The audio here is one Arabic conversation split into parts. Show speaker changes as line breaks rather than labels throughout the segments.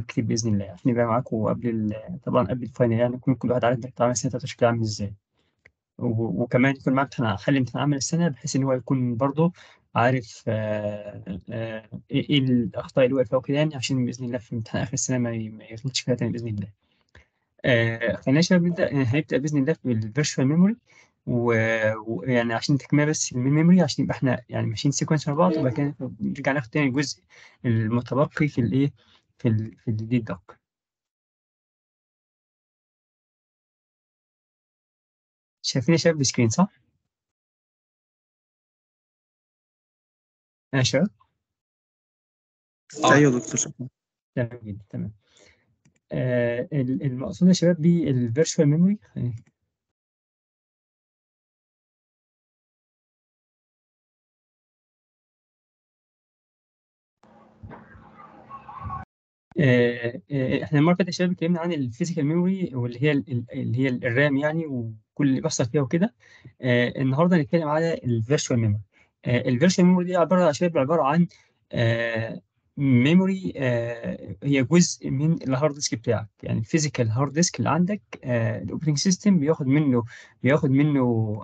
كتير بإذن الله. عشان يبقى معاكم قبل ال- طبعا قبل ال final يعني يكون كل واحد عارف ده بتاع السنة بتاعته شكلها عامل إزاي. و- وكمان يكون معاك امتحان حل امتحان عمل السنة بحيث إن هو يكون برضه عارف آه، آه، إيه إيه الأخطاء اللي وقع فيها يعني عشان بإذن الله في امتحان آخر السنة ما ي- ما يغلطش فيها تاني بإذن الله. آه، خلينا يا شباب نبدأ هنبدأ بإذن الله بال virtual memory ويعني عشان تكمله بس ال memory عشان يبقى إحنا يعني ماشيين sequence مع بعض وبعد كده نرجع ناخد تاني الجزء المتبقي في الايه في ال في ال deadlock شايفين يا شباب ال screen صح؟ أنا شباب
أيوه دكتور شكرا.
تمام جدا تمام. آه ال- المقصود يا شباب بال virtual memory آه، آه، إحنا المرة اللي فاتت يا شباب اتكلمنا عن ال physical memory واللي هي ال- ال- اللي هي ال RAM يعني وكل اللي بيحصل فيها وكده. آه، النهارده هنتكلم على ال virtual memory ال virtual memory دي عبارة يا شباب عبارة عن memory هي جزء من ال hard disk بتاعك. يعني ال physical hard disk اللي عندك ال operating system بياخد منه بياخد منه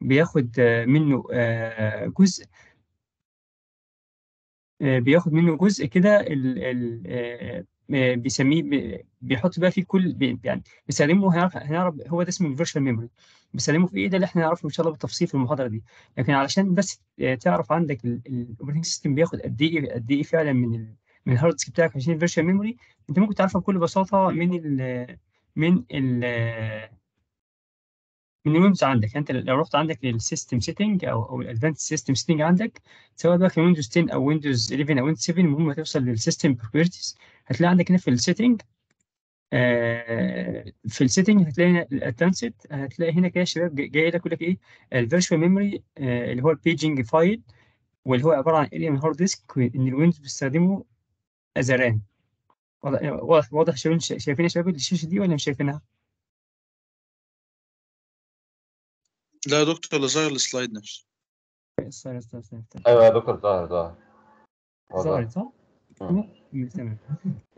بياخد آه، منه آه، جزء آه، بياخد منه جزء كده ال ال آه، آه، بيسميه بي- بيحط بقى فيه كل يعني بيستخدمه هنعرف هنعرف هو ده اسمه ال virtual memory بيستخدمه في إيه؟ ده اللي إحنا نعرفه إن شاء الله بالتفصيل في المحاضرة دي. لكن علشان بس آه، تعرف عندك ال operating system بياخد قد إيه قد إيه فعلا من من ال hard disk بتاعك عشان ال virtual memory أنت ممكن تعرفها بكل بساطة من ال من ال من ال Windows عندك. يعني انت لو رحت عندك لل system setting أو أو ال advanced system setting عندك سواء بقى كان Windows 10 أو Windows 11 أو Windows 7 المهم توصل لل system properties هتلاقي عندك هنا في ال setting آه في ال setting هتلاقي ال advanced هتلاقي هنا كده شباب جاي لك يقول لك إيه؟ ال virtual memory آه اللي هو ال paging file واللي هو عبارة عن area من hard disk إن ال Windows بيستخدمه as RAM واضح واضح واضح شايفين شايفين يا شباب الشاشة دي ولا مش شايفينها؟
لا يا دكتور اللي ظاهر ال slide نفسه
استنى استنى استنى استنى.
أيوه يا دكتور ظاهر ظاهر ظاهر.
صح؟
مم.
تمام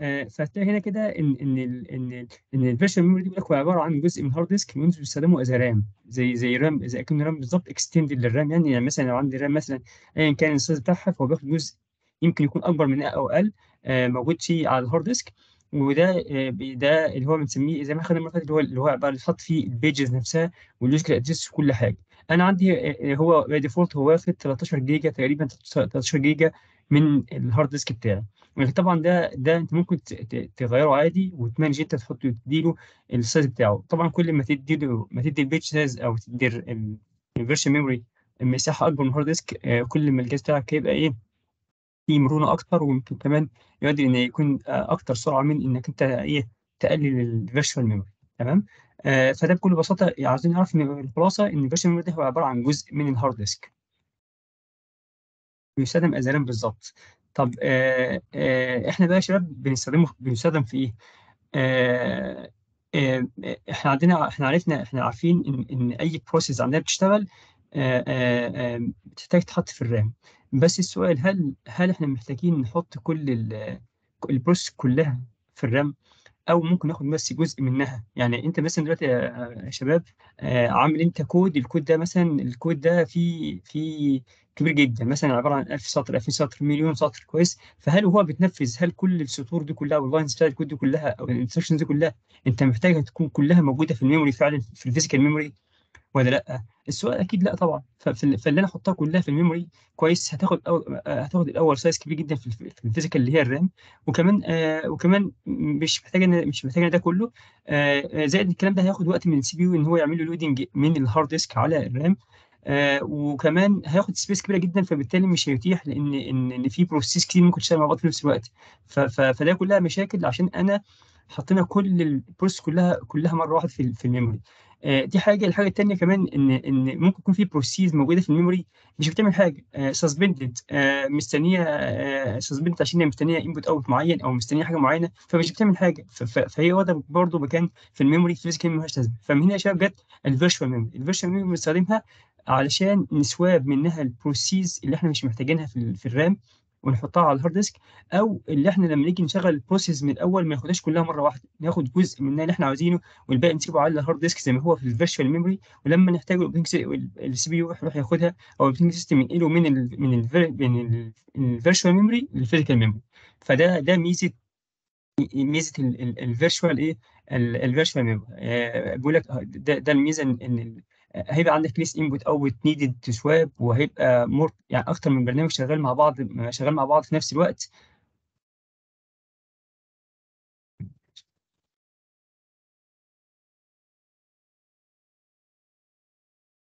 آه، فهتلاقي هنا كده إن إن ال إن ال إن ال virtual memory دي بيقول لك هو عبارة عن جزء من hard disk ال Windows بيستخدمه as RAM زي زي RAM زي أكن RAM بالظبط extended لل RAM يعني يعني مثلا لو عندي RAM مثلا ايا كان ال size بتاعها فهو بياخد جزء يمكن يكون أكبر منها أو أقل آه، موجود فيه على ال hard disk وده آه، ده اللي هو بنسميه زي ما خدنا المره اللي هو اللي هو بقى بيتحط فيه ال pages نفسها وال logical address وكل حاجة. أنا عندي آه، آه، هو by default هو واخد 13 جيجا تقريبا 13 جيجا من ال hard disk بتاعي. طبعا ده ده أنت ممكن تغيره عادي وت manage انت تحط تديله ال size بتاعه. طبعا كل ما تدي له ما تدي ال page size أو تدي ال virtual memory مساحة أكبر من ال hard disk كل ما الجهاز بتاعك هيبقى إيه فيه مرونه أكتر ويمكن كمان يؤدي ان يكون آه، أكتر سرعة من إنك أنت إيه تقلل ال virtual memory تمام؟ آه، فده بكل بساطة عايزين نعرف إن الخلاصة إن ال virtual memory ده هو عبارة عن جزء من ال hard disk بيستخدم as RAM بالظبط طب آه إحنا بقى يا شباب بنستخدمه بيستخدم في إيه؟ إحنا عندنا إحنا عرفنا إحنا عارفين إن إن أي process عندنا بتشتغل بتحتاج تتحط في ال RAM. بس السؤال هل هل إحنا محتاجين نحط كل ال- ال process كلها في ال RAM؟ أو ممكن ناخد بس جزء منها؟ يعني أنت مثلا دلوقتي يا شباب آه، عامل أنت code ال code ده مثلا الكود ده فيه فيه كبير جدا مثلا عبارة عن 1000 سطر 2000 سطر مليون سطر كويس؟ فهل هو بيتنفذ؟ هل كل السطور دي كلها وال lines بتاعت الكود دي كلها أو ال instructions دي كلها أنت محتاجها تكون كلها موجودة في ال memory فعلا في ال physical memory ولا لأ؟ السؤال أكيد لأ طبعا. فاللي أنا احطها كلها في ال memory كويس هتاخد أو هتاخد الأول size كبير جدا في الف- في ال physical اللي هي ال RAM. وكمان آه وكمان مش محتاج مش محتاج ده كله. آه زائد الكلام ده هياخد وقت من ال CPU إن هو يعمل له loading من ال hard disk على ال RAM. آه وكمان هياخد space كبيرة جدا فبالتالي مش هيتيح لأن ان إن في process كتير ممكن تشتغل مع بعض في نفس الوقت. فده كلها مشاكل عشان أنا حطينا كل ال process كلها كلها مرة واحدة في في ال memory. دي حاجة. الحاجة الثانية كمان إن إن ممكن يكون في process موجودة في ال memory. مش بتعمل حاجة. suspended مستنية suspended عشان هي مستنية input out معين أو مستنية حاجة معينة فمش بتعمل حاجة. فهي واخدة برضه مكان في ال memory. physical مالهاش لازمة. فمن هنا يا شباب جت ال virtual memory ال virtual memory بنستخدمها علشان ن swap منها ال process اللي إحنا مش محتاجينها في ال RAM. ونحطها على ال hard disk أو اللي إحنا لما نيجي نشغل ال process من الأول ما ناخدهاش كلها مرة واحدة ناخد جزء منها اللي إحنا عاوزينه والباقي نسيبه على ال hard disk زي ما هو في ال virtual memory ولما نحتاجه ال CPU يروح ياخدها أو ال operating system ينقله من ال من ال من ال virtual memory لل physical memory فده ده ميزة ميزة ال virtual إيه؟ ال virtual memory بقول لك ده ده الميزة إن هيبقى عندك less input out needed to swap وهيبقى more يعني أكتر من برنامج شغال مع بعض شغال مع بعض في نفس الوقت.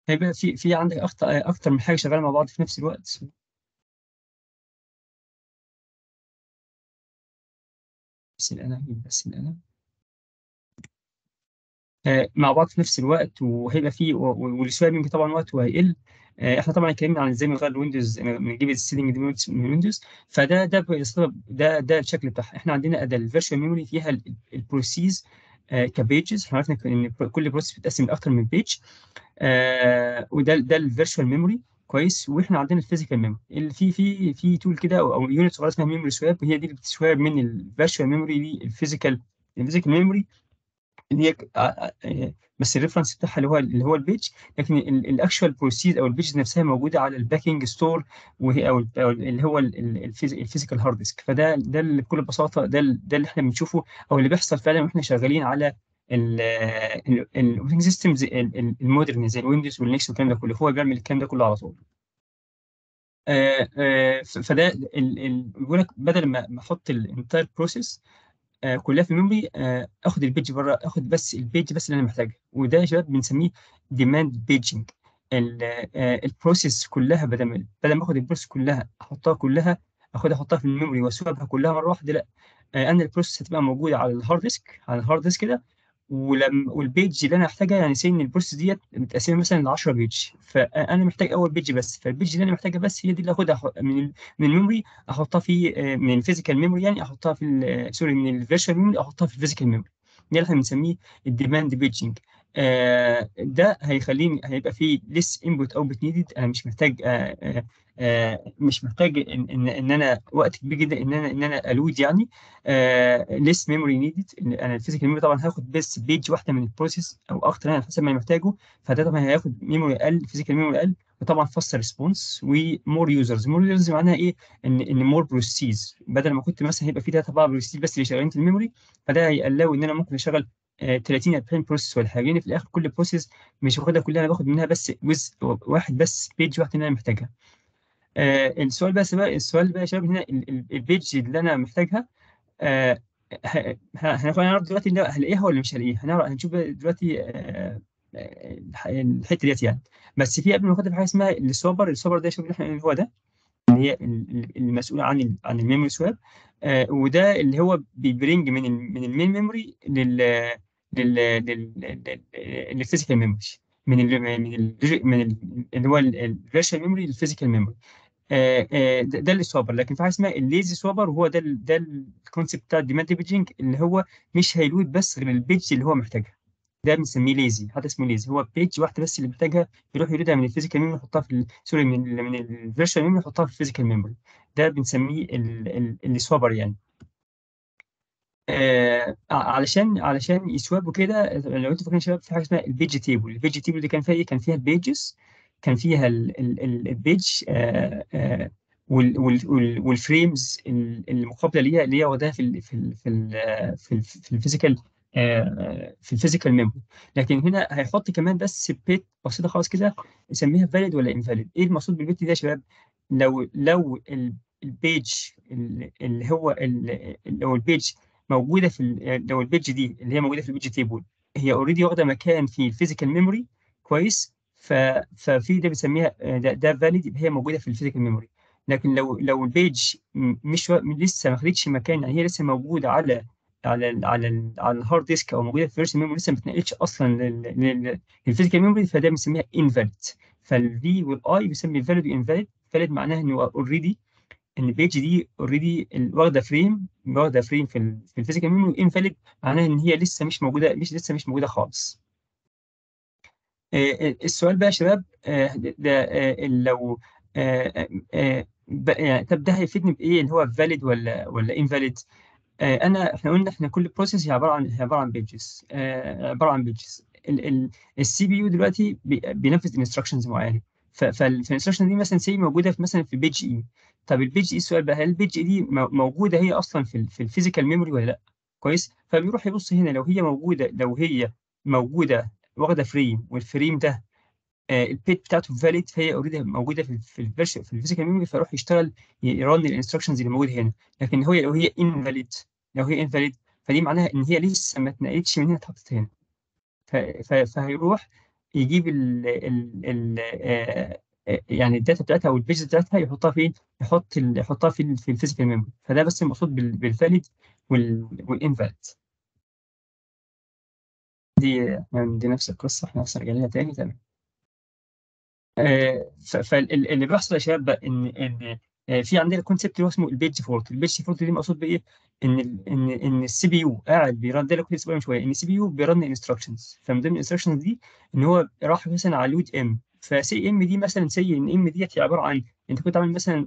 هيبقى في في عندك أكتر أكتر من حاجة شغالة مع بعض في نفس الوقت. بس القلم بس القلم مع بعض في نفس الوقت وهيبقى فيه والشويه يمكن طبعا وقته هيقل. إحنا طبعا اتكلمنا عن إزاي نغير الويندوز نجيب السيلينج من ويندوز فده ده ده ده الشكل بتاعها. إحنا عندنا أداة الفيرتشوال ميموري فيها البروسيس ك pages إحنا عرفنا إن كل process بتتقسم لاكثر من page وده ده ال virtual memory كويس. وإحنا عندنا ال physical memory اللي في في في tool كده أو unit صغيره اسمها memory swap هي دي اللي بت swap من ال virtual memory لل physical ال physical memory اللي هي بس ال reference بتاعها اللي هو اللي هو ال page لكن ال actual process أو ال page نفسها موجودة على ال backing store وهي أو اللي هو ال physical hard disk فده ده بكل بساطة ده ده اللي إحنا بنشوفه أو اللي بيحصل فعلا وإحنا شغالين على ال operating systems ال modern زي ال Windows وال Linux والكلام ده كله. هو بيعمل الكلام ده كله على طول. فده بيقول لك بدل ما أحط ال entire process آه كلها في ال memory آه اخد ال page بره اخد بس ال page بس اللي أنا محتاجها وده يا شباب بنسميه demand paging ال process كلها بدل ما بدل ما اخد ال process كلها أحطها كلها اخدها أحطها في ال memory وأ swap ها كلها مرة واحدة لا. آه أنا ال process هتبقى موجودة على ال hard disk على ال hard disk كده. ولما وال page اللي أنا محتاجها يعني say إن ال process ديت متقسمة مثلا ل 10 page. فأنا محتاج أول page بس. فال page اللي أنا محتاجها بس هي دي اللي آخدها من من ال memory أحطها في من ال physical memory يعني أحطها في sorry من ال virtual memory أحطها في ال physical memory ده اللي إحنا بنسميه ال demand paging آه ده هيخليني هيبقى فيه less input output needed أنا مش محتاج آه آه آه مش محتاج ان, إن, إن أنا وقت كبير جدا إن أنا إن أنا أ load يعني. less memory needed أنا ال physical memory طبعا هاخد بس page واحدة من ال process أو أكتر على حسب ما أنا محتاجه. فده طبعا هياخد memory أقل physical memory أقل وطبعا fast response و more users more users معناها إيه؟ ان إن more process بدل ما كنت مثلا هيبقى في 3 4 process بس اللي شغالين في ال memory فده هيخليه إن أنا ممكن أشغل 30 40 process ولا حاجة. يعني في الآخر كل process مش واخدها كلها أنا باخد منها بس وز واحد بس page واحد اللي أنا محتاجها. آه السؤال بقى سبق السؤال بقى يا شباب هنا ال page اللي أنا محتاجها آه هناخد هنعرف دلوقتي هلاقيها ولا مش هلاقيها؟ هنعرف هنشوف دلوقتي آه الحتة ديت يعني. بس في قبل ما ناخدها في حاجة اسمها ال swapper ال swapper ده شوف إحنا اللي هو ده اللي هي المسؤول عن عن ال memory swap آه وده اللي هو بي bring من من ال main memory لل لل لل physical memory من ال من ال من ال اللي هو ال virtual memory لل physical memory ده اللي swapper لكن في حاجة اسمها ال lazy swapper وهو ده ده ال concept بتاع ال demand paging اللي هو مش هي load بس غير ال page اللي هو محتاجها. ده بنسميه lazy حتى اسمه lazy هو page واحدة بس اللي محتاجها يروح يريدها من ال physical memory يحطها في sorry من ال من ال virtual memory يحطها في ال physical memory ده بنسميه ال swapper يعني. آه علشان علشان ي swap وا كده لو أنتوا فاكرين شباب في حاجة اسمها ال page table ال page table دي كان فيها إيه؟ كان فيها ال pages كان فيها ال page آه آه وال frames المقابلة ليها اللي هي واخداها في ال في ال في ال في, في ال physical في ال physical memory لكن هنا هيحط كمان بس bit بسيطة خالص كده يسميها valid ولا invalid إيه المقصود بال bit ده يا شباب؟ لو لو ال page اللي هو لو ال page موجودة في لو ال page دي اللي هي موجودة في ال page table هي already واخدة مكان في ال physical memory كويس ففي ده بنسميها ده, ده valid هي موجودة في ال physical memory لكن لو لو ال page مش لسه ما خدتش مكان يعني هي لسه موجودة على على ال على ال على ال hard disk أو موجودة في ال virtual memory لسه ما اتنقلتش أصلا لل physical memory فده بنسميها invalid فال V وال I بيسمي valid و invalid valid معناها انه already إن ال page دي already واخدة frame واخدة frame في في ال physical memory invalid معناها إن هي لسه مش موجودة مش لسه مش موجودة خالص. السؤال بقى يا شباب ده لو طب ده هيفيدني بإيه؟ اللي هو valid ولا ولا invalid آه أنا إحنا قلنا إحنا كل process هي عبارة عن هي عبارة عن pages آه عبارة عن pages ال CPU دلوقتي بي- بينفذ instructions معينة. فال instruction دي مثلا say موجودة في مثلا في page A طب ال page A السؤال بقى هل ال page دي مو- موجودة هي أصلا في في ال physical memory ولا لأ؟ كويس. فبيروح يبص هنا لو هي موجودة لو هي موجودة واخدة frame وال frame ده ال bit بتاعته valid فهي already موجودة في في في ال physical memory فيروح يشتغل ي run ال instructions اللي موجودة هنا. لكن هو لو هي invalid لو هي invalid فدي معناها إن هي لسه ما اتنقلتش من هنا اتحطت هنا. فهيروح يجيب ال ال ال آه، آه، يعني ال data بتاعتها أو ال page بتاعتها يحطها فين؟ يحط يحطها في في ال physical memory فده بس المقصود بال- بال valid وال invalid دي يعني دي نفس القصة إحنا هنرجع لها تاني تمام. فاللي بيحصل يا شباب بقى ان إن آه، في عندنا concept اللي هو اسمه ال page fault. ال page fault دي مقصود بإيه؟ إن ال إن إن ال CPU قاعد بي run ده اللي كنت من شوية إن ال CPU بي run instructions فمن ضمن ال instructions دي إن هو راح مثلا على load M ف say M دي مثلا say إن M ديت هي عبارة عن أنت كنت عامل مثلا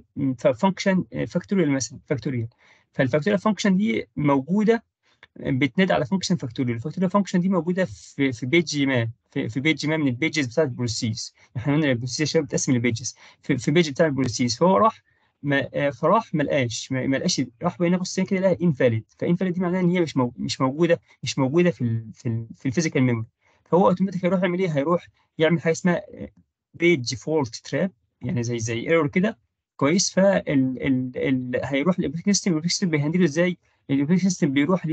function factorial مثلا factorial فال factorial function دي موجودة بتنادي على function factorial ال factorial function دي موجودة في في page ما في, page ما من ال pages بتاعت ال process إحنا قلنا ال process يا شباب بتقسم ل pages في, في page بتاع ال process فهو راح ما فراح ما لقاش ما لقاش راح بين قوسين كده لقاها invalid ف invalid دي معناها إن هي مش مش موجودة مش موجودة في ال في في ال physical memory فهو اوتوماتيك هيروح يعمل إيه؟ هيروح يعمل حاجة اسمها page fault trap يعني زي زي error كده. كويس. فال ال ال هيروح الاوبريتنج سيستم الاوبريتنج سيستم بيهندله إزاي؟ ال operating system بيروح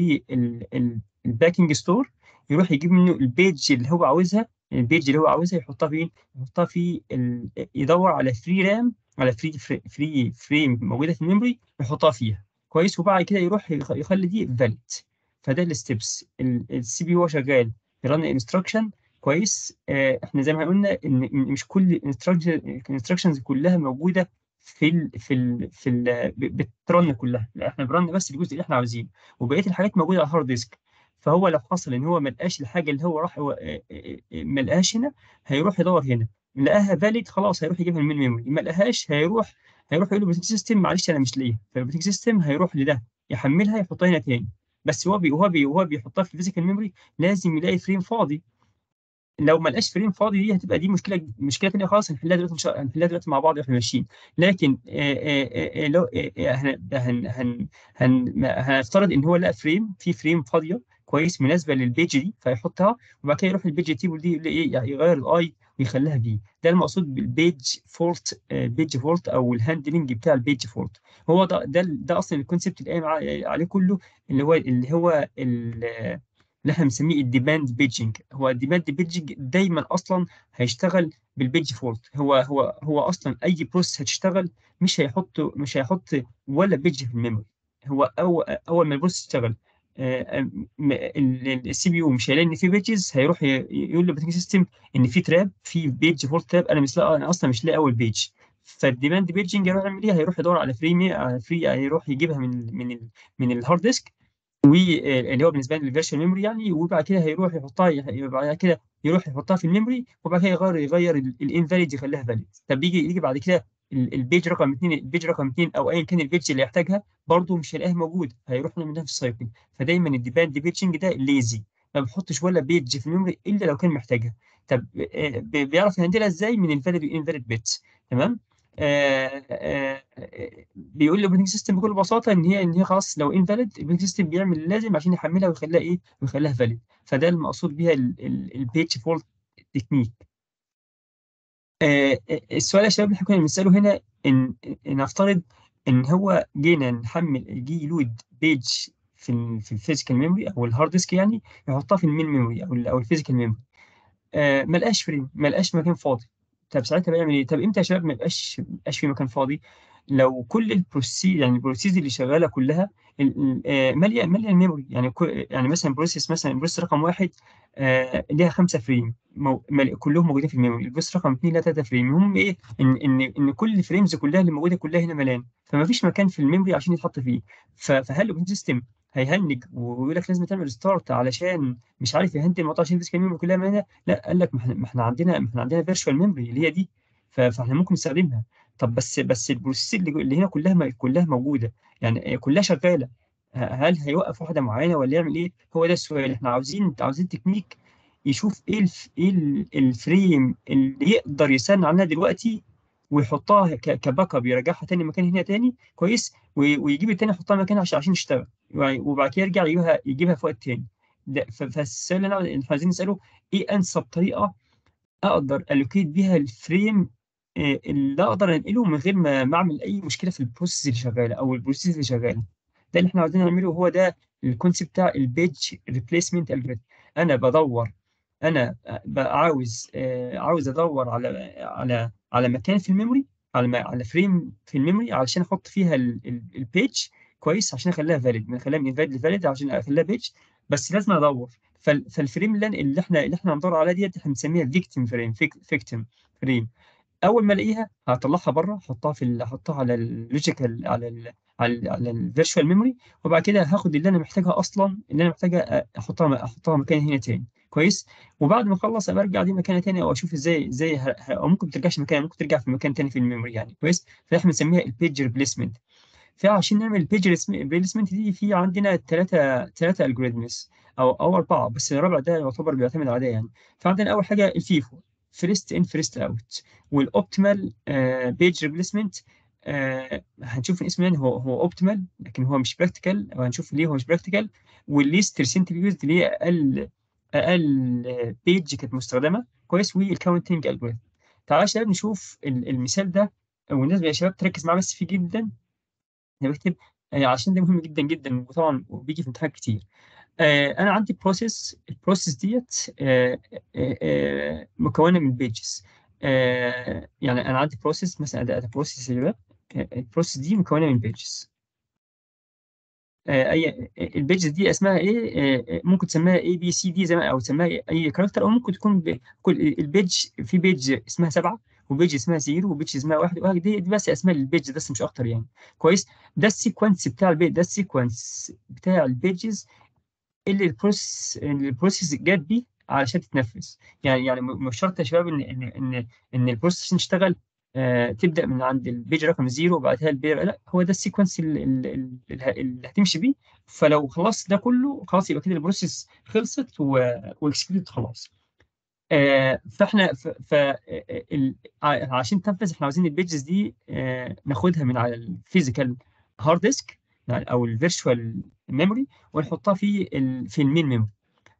لل backing store يروح يجيب منه ال page اللي هو عاوزها ال page اللي هو عاوزها يحطها فين؟ يحطها في ال... يدور على free RAM على free free frame موجودة في ال memory يحطها فيها. كويس. وبعد كده يروح يخ- يخلي دي valid فده ال steps ال CPU شغال. ي run instruction كويس. آه إحنا زي ما قلنا إن مش كل ال instructions كلها موجودة في ال في ال في ال بت run كلها. لا إحنا ب run بس الجزء اللي إحنا عاوزينه. وبقية الحاجات موجودة على ال hard disk فهو لو حصل إن هو ما لقاش الحاجة اللي هو راح آه، آه، ما لقاش هنا هيروح يدور هنا. لقاها valid خلاص هيروح يجيبها من ال memory ما لقاهاش هيروح هيروح يقول له system معلش أنا مش لاقيها ف ال operating system هيروح لده يحملها يحطها هنا تاني. بس هو بي هو بي هو بيحطها في ال physical memory لازم يلاقي frame فاضي. لو ما لقاش frame فاضي دي هتبقى دي مشكلة مشكلة ثانية خالص هنحلها دلوقتي شاء- هنحلها دلوقتي مع بعض وإحنا ماشيين. لكن لو هن هن هن هنفترض إن هو لقى frame في frame فاضية كويس مناسبة لل page دي فيحطها وبعد كده يروح ال page table دي يعني يغير ال I ويخليها V ده المقصود بال page fault page fault أو الهاندلنج بتاع البيج فولت. هو ده ده ده أصلا الكونسيبت اللي قايم عليه كله اللي هو اللي هو ال- اللي إحنا بنسميه الديباند بيجنج هو الديباند بيجنج دايما أصلا هيشتغل بالبيج فولت. هو هو هو أصلا أي بروسيس هتشتغل مش هيحط مش هيحط ولا page في ال memory. هو أو أول ما ال process يشتغل ال CPU مش هيلاقي إن في pages هيروح يقول لل operating system إن في trap في page fault trap أنا مش لاقي أنا أصلا مش لاقي أول page ف ال demand paging هيروح يعمل إيه هيروح يدور على free على free هيروح يجيبها من من من ال hard disk واللي هو بالنسبة لي ال virtual memory يعني وبعد كده هيروح يحطها يح- بعد كده يروح يحطها في ال memory وبعد كده يغير يغير ال invalid يخليها valid طب يجي يجي بعد كده ال page رقم اثنين ال page رقم اثنين أو ايا كان ال page اللي يحتاجها برضه مش هيلاقيها موجود هيروح من نفس ال cycle. فدايما ال demand paging ده lazy ما بيحطش ولا page في ال memory إلا لو كان محتاجها. طب آه، بي- بيعرف ي handle ها إزاي؟ من ال valid وال invalid bits تمام؟ آه آه بيقول ال operating system بكل بساطة إن هي إن هي خلاص لو invalid ال operating system بيعمل اللازم عشان يحملها ويخليها إيه؟ ويخليها valid فده المقصود بيها ال page fault technique السؤال يا شباب اللي إحنا كنا بنسأله هنا إن نفترض إن هو جينا نحمل جي load page في في ال physical memory أو ال hard disk يعني يحطها في ال main memory أو أو ال physical memory آه ما لقاش frame ما لقاش مكان فاضي طب ساعتها بيعمل إيه؟ طب إمتى يا شباب ما يبقاش في مكان فاضي؟ لو كل ال process يعني ال process اللي شغالة كلها آه، ماليه مالية ال memory. يعني يعني مثلا process مثلا process رقم واحد آه ليها خمسة frame. كلهم موجودين في ال memory. ال process رقم اثنين لها ثلاثة frame. المهم إيه؟ ان ان إن كل ال frames كلها اللي موجودة كلها هنا ملان فما فيش مكان في ال memory عشان يتحط فيه. فهل ال operating system هيهنج ويقول لك لازم تعمل start علشان مش عارف ي handle الموضوع عشان ال physical memory كلها مليانة؟ لا قال لك ما إحنا عندنا ما إحنا عندنا virtual memory اللي هي دي. فإحنا ممكن نستخدمها. طب بس بس ال process اللي هنا كلها كلها موجودة. يعني كلها شغالة. هل هيوقف واحدة معينة ولا يعمل إيه؟ هو ده السؤال. إحنا عاوزين عاوزين تكنيك يشوف إيه الف... إيه ال- ال frame اللي يقدر يستنى عنها دلوقتي ويحطها ك- ك backup يرجعها تاني مكان هنا تاني كويس؟ وي- ويجيب التاني يحطها مكانها عشان عشان يشتغل. وبعد كده يرجع يجيبها يجيبها في وقت تاني. ده فالسؤال اللي إحنا عايزين نسأله إيه أنسب طريقة أقدر أ locate بيها ال frame اللي أقدر أنقله من غير ما أعمل أي مشكلة في ال process اللي شغالة أو ال process اللي شغالة. ده اللي إحنا عايزين نعمله هو ده ال concept بتاع ال page replacement algorithm أنا بدور أنا عاوز آه، عاوز أدور على على على مكان في ال memory على على frame في ال memory علشان أحط فيها ال page كويس عشان أخليها valid من اخليها من invalid ل valid عشان أخليها page بس لازم أدور. فال- ف ال frame اللي اللي إحنا اللي إحنا هندور عليها ديت إحنا بنسميها victim frame victim frame أول ما ألاقيها هطلعها بره احطها في احطها على ال logical على ال على ال على ال virtual memory وبعد كده هاخد اللي أنا محتاجها أصلا اللي أنا محتاجها أحطها أحطها مكان هنا تاني. كويس؟ وبعد ما أخلص أبقى أرجع دي مكانها تاني أو أشوف إزاي إزاي أو ممكن ما ترجعش مكان ممكن ترجع في مكان تاني في ال memory يعني. كويس؟ فإحنا بنسميها ال page replacement فعشان نعمل ال page replacement دي في عندنا ثلاثة ثلاثة algorithms أو أو أربعة بس الرابع ده يعتبر بيعتمد على ده يعني. فعندنا أول حاجة ال FIFO. First in first out وال optimal page replacement هنشوف الاسم يعني هو هو optimal لكن هو مش practical أو هنشوف ليه هو مش practical وال least recently used هي أقل أقل page كانت مستخدمة. كويس. وال counting algorithm تعالى يا شباب نشوف ال- المثال ده. والناس يا شباب تركز معاه بس فيه جدا. أنا بكتب عشان ده مهم جدا جدا وطبعا بيجي في امتحانات كتير. آه، أنا عندي process ال process ديت آه، آه، مكونة من pages يعني أنا عندي process مثلا ده process آه، ال process دي مكونة من pages أي ال pages دي أسمها إيه؟ ممكن تسميها A B C D زي ما أو تسميها أي character أو ممكن تكون كل ال page في page اسمها سبعة. و page اسمها zero و page اسمها واحد وهكذا دي, دي بس أسماء ال page بس مش أكتر يعني. كويس؟ ده ال sequence بتاع ال page ده ال sequence بتاع ال pages اللي ال process ال process جت بيه علشان تتنفذ. يعني يعني مش شرط يا شباب ان ان ان إن ال process تشتغل آه تبدأ من عند ال page رقم zero وبعدها ال page لا هو ده ال sequence اللي, اللي, هتمشي بيه. فلو خلصت ده كله خلاص يبقى كده ال process خلصت و execute خلاص. فاحنا ف, آه، ع- عشان تنفذ إحنا عاوزين ال pages دي آه ناخدها من على ال physical hard disk أو ال virtual memory ونحطها في في ال main memory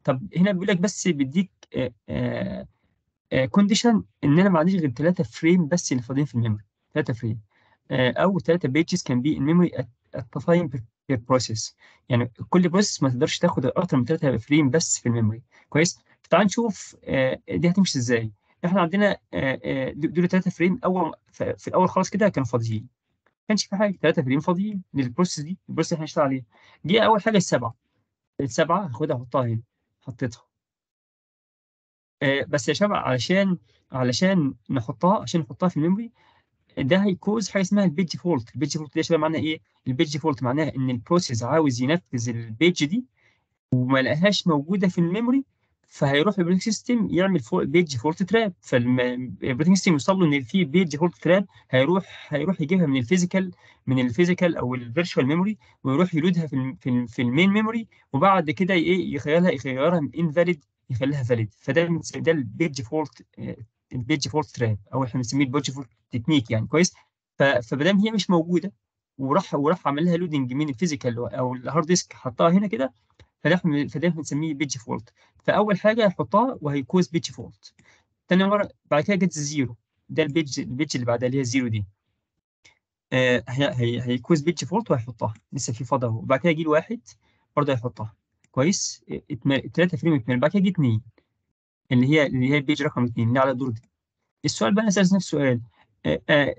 طب هنا بيقول لك بس بيديك condition إن أنا ما عنديش غير ثلاثة frame بس اللي فاضيين في ال memory. ثلاثة frame أو ثلاثة بيجز كان بي الميموري التفايم process يعني كل بروسيس ما تقدرش تاخد أكتر من ثلاثة frame بس في ال memory. كويس؟ تعال نشوف آه، دي هتمشي إزاي. إحنا عندنا آه، آه، دول ثلاثة frame أول في الأول خالص كده كانوا فاضيين. ما كانش في حاجة. ثلاثة frame فاضيين. لل process دي ال process اللي إحنا هنشتغل عليها دي أول حاجة السبعة. السبعة هاخدها أحطها هنا. حطيتها. بس يا شباب علشان علشان نحطها عشان نحطها في ال memory ده هي cause حاجة اسمها ال page fault. ال page fault دي يا شباب معناها إيه؟ ال page fault معناها إن ال process عاوز ينفذ ال page دي وما لقاهاش موجودة في ال memory فهيروح ال operating system يعمل fault page fault trap فال operating system يوصل له إن في page fault trap هيروح هيروح يجيبها من ال physical من ال physical أو ال virtual memory ويروح ي load ها في في, ال في ال main memory وبعد كده إيه يخليها يغيرها من invalid يخليها valid فده ده ال page fault ال page fault trap أو إحنا بنسميه ال page fault technique يعني. كويس؟ ف- فمادام هي مش موجودة وراح وراح عمل لها loading من ال physical أو ال hard disk حطها هنا كده فده فده بنسميه page fault. فأول حاجة هيحطها وهي cause page fault. تاني مرة بعد كده جت ال zero. ده ال page ال page اللي بعدها اللي هي ال zero دي. آه هي هي هي cause page fault وهيحطها. لسه في فاضي أهو. بعد كده يجي واحد برضه هيحطها. كويس؟ ثلاثة frame اثنين بعد كده يجي اثنين اللي هي اللي هي ال page رقم اثنين اللي على الدور دي. السؤال بقى أنا نفس السؤال. آه آه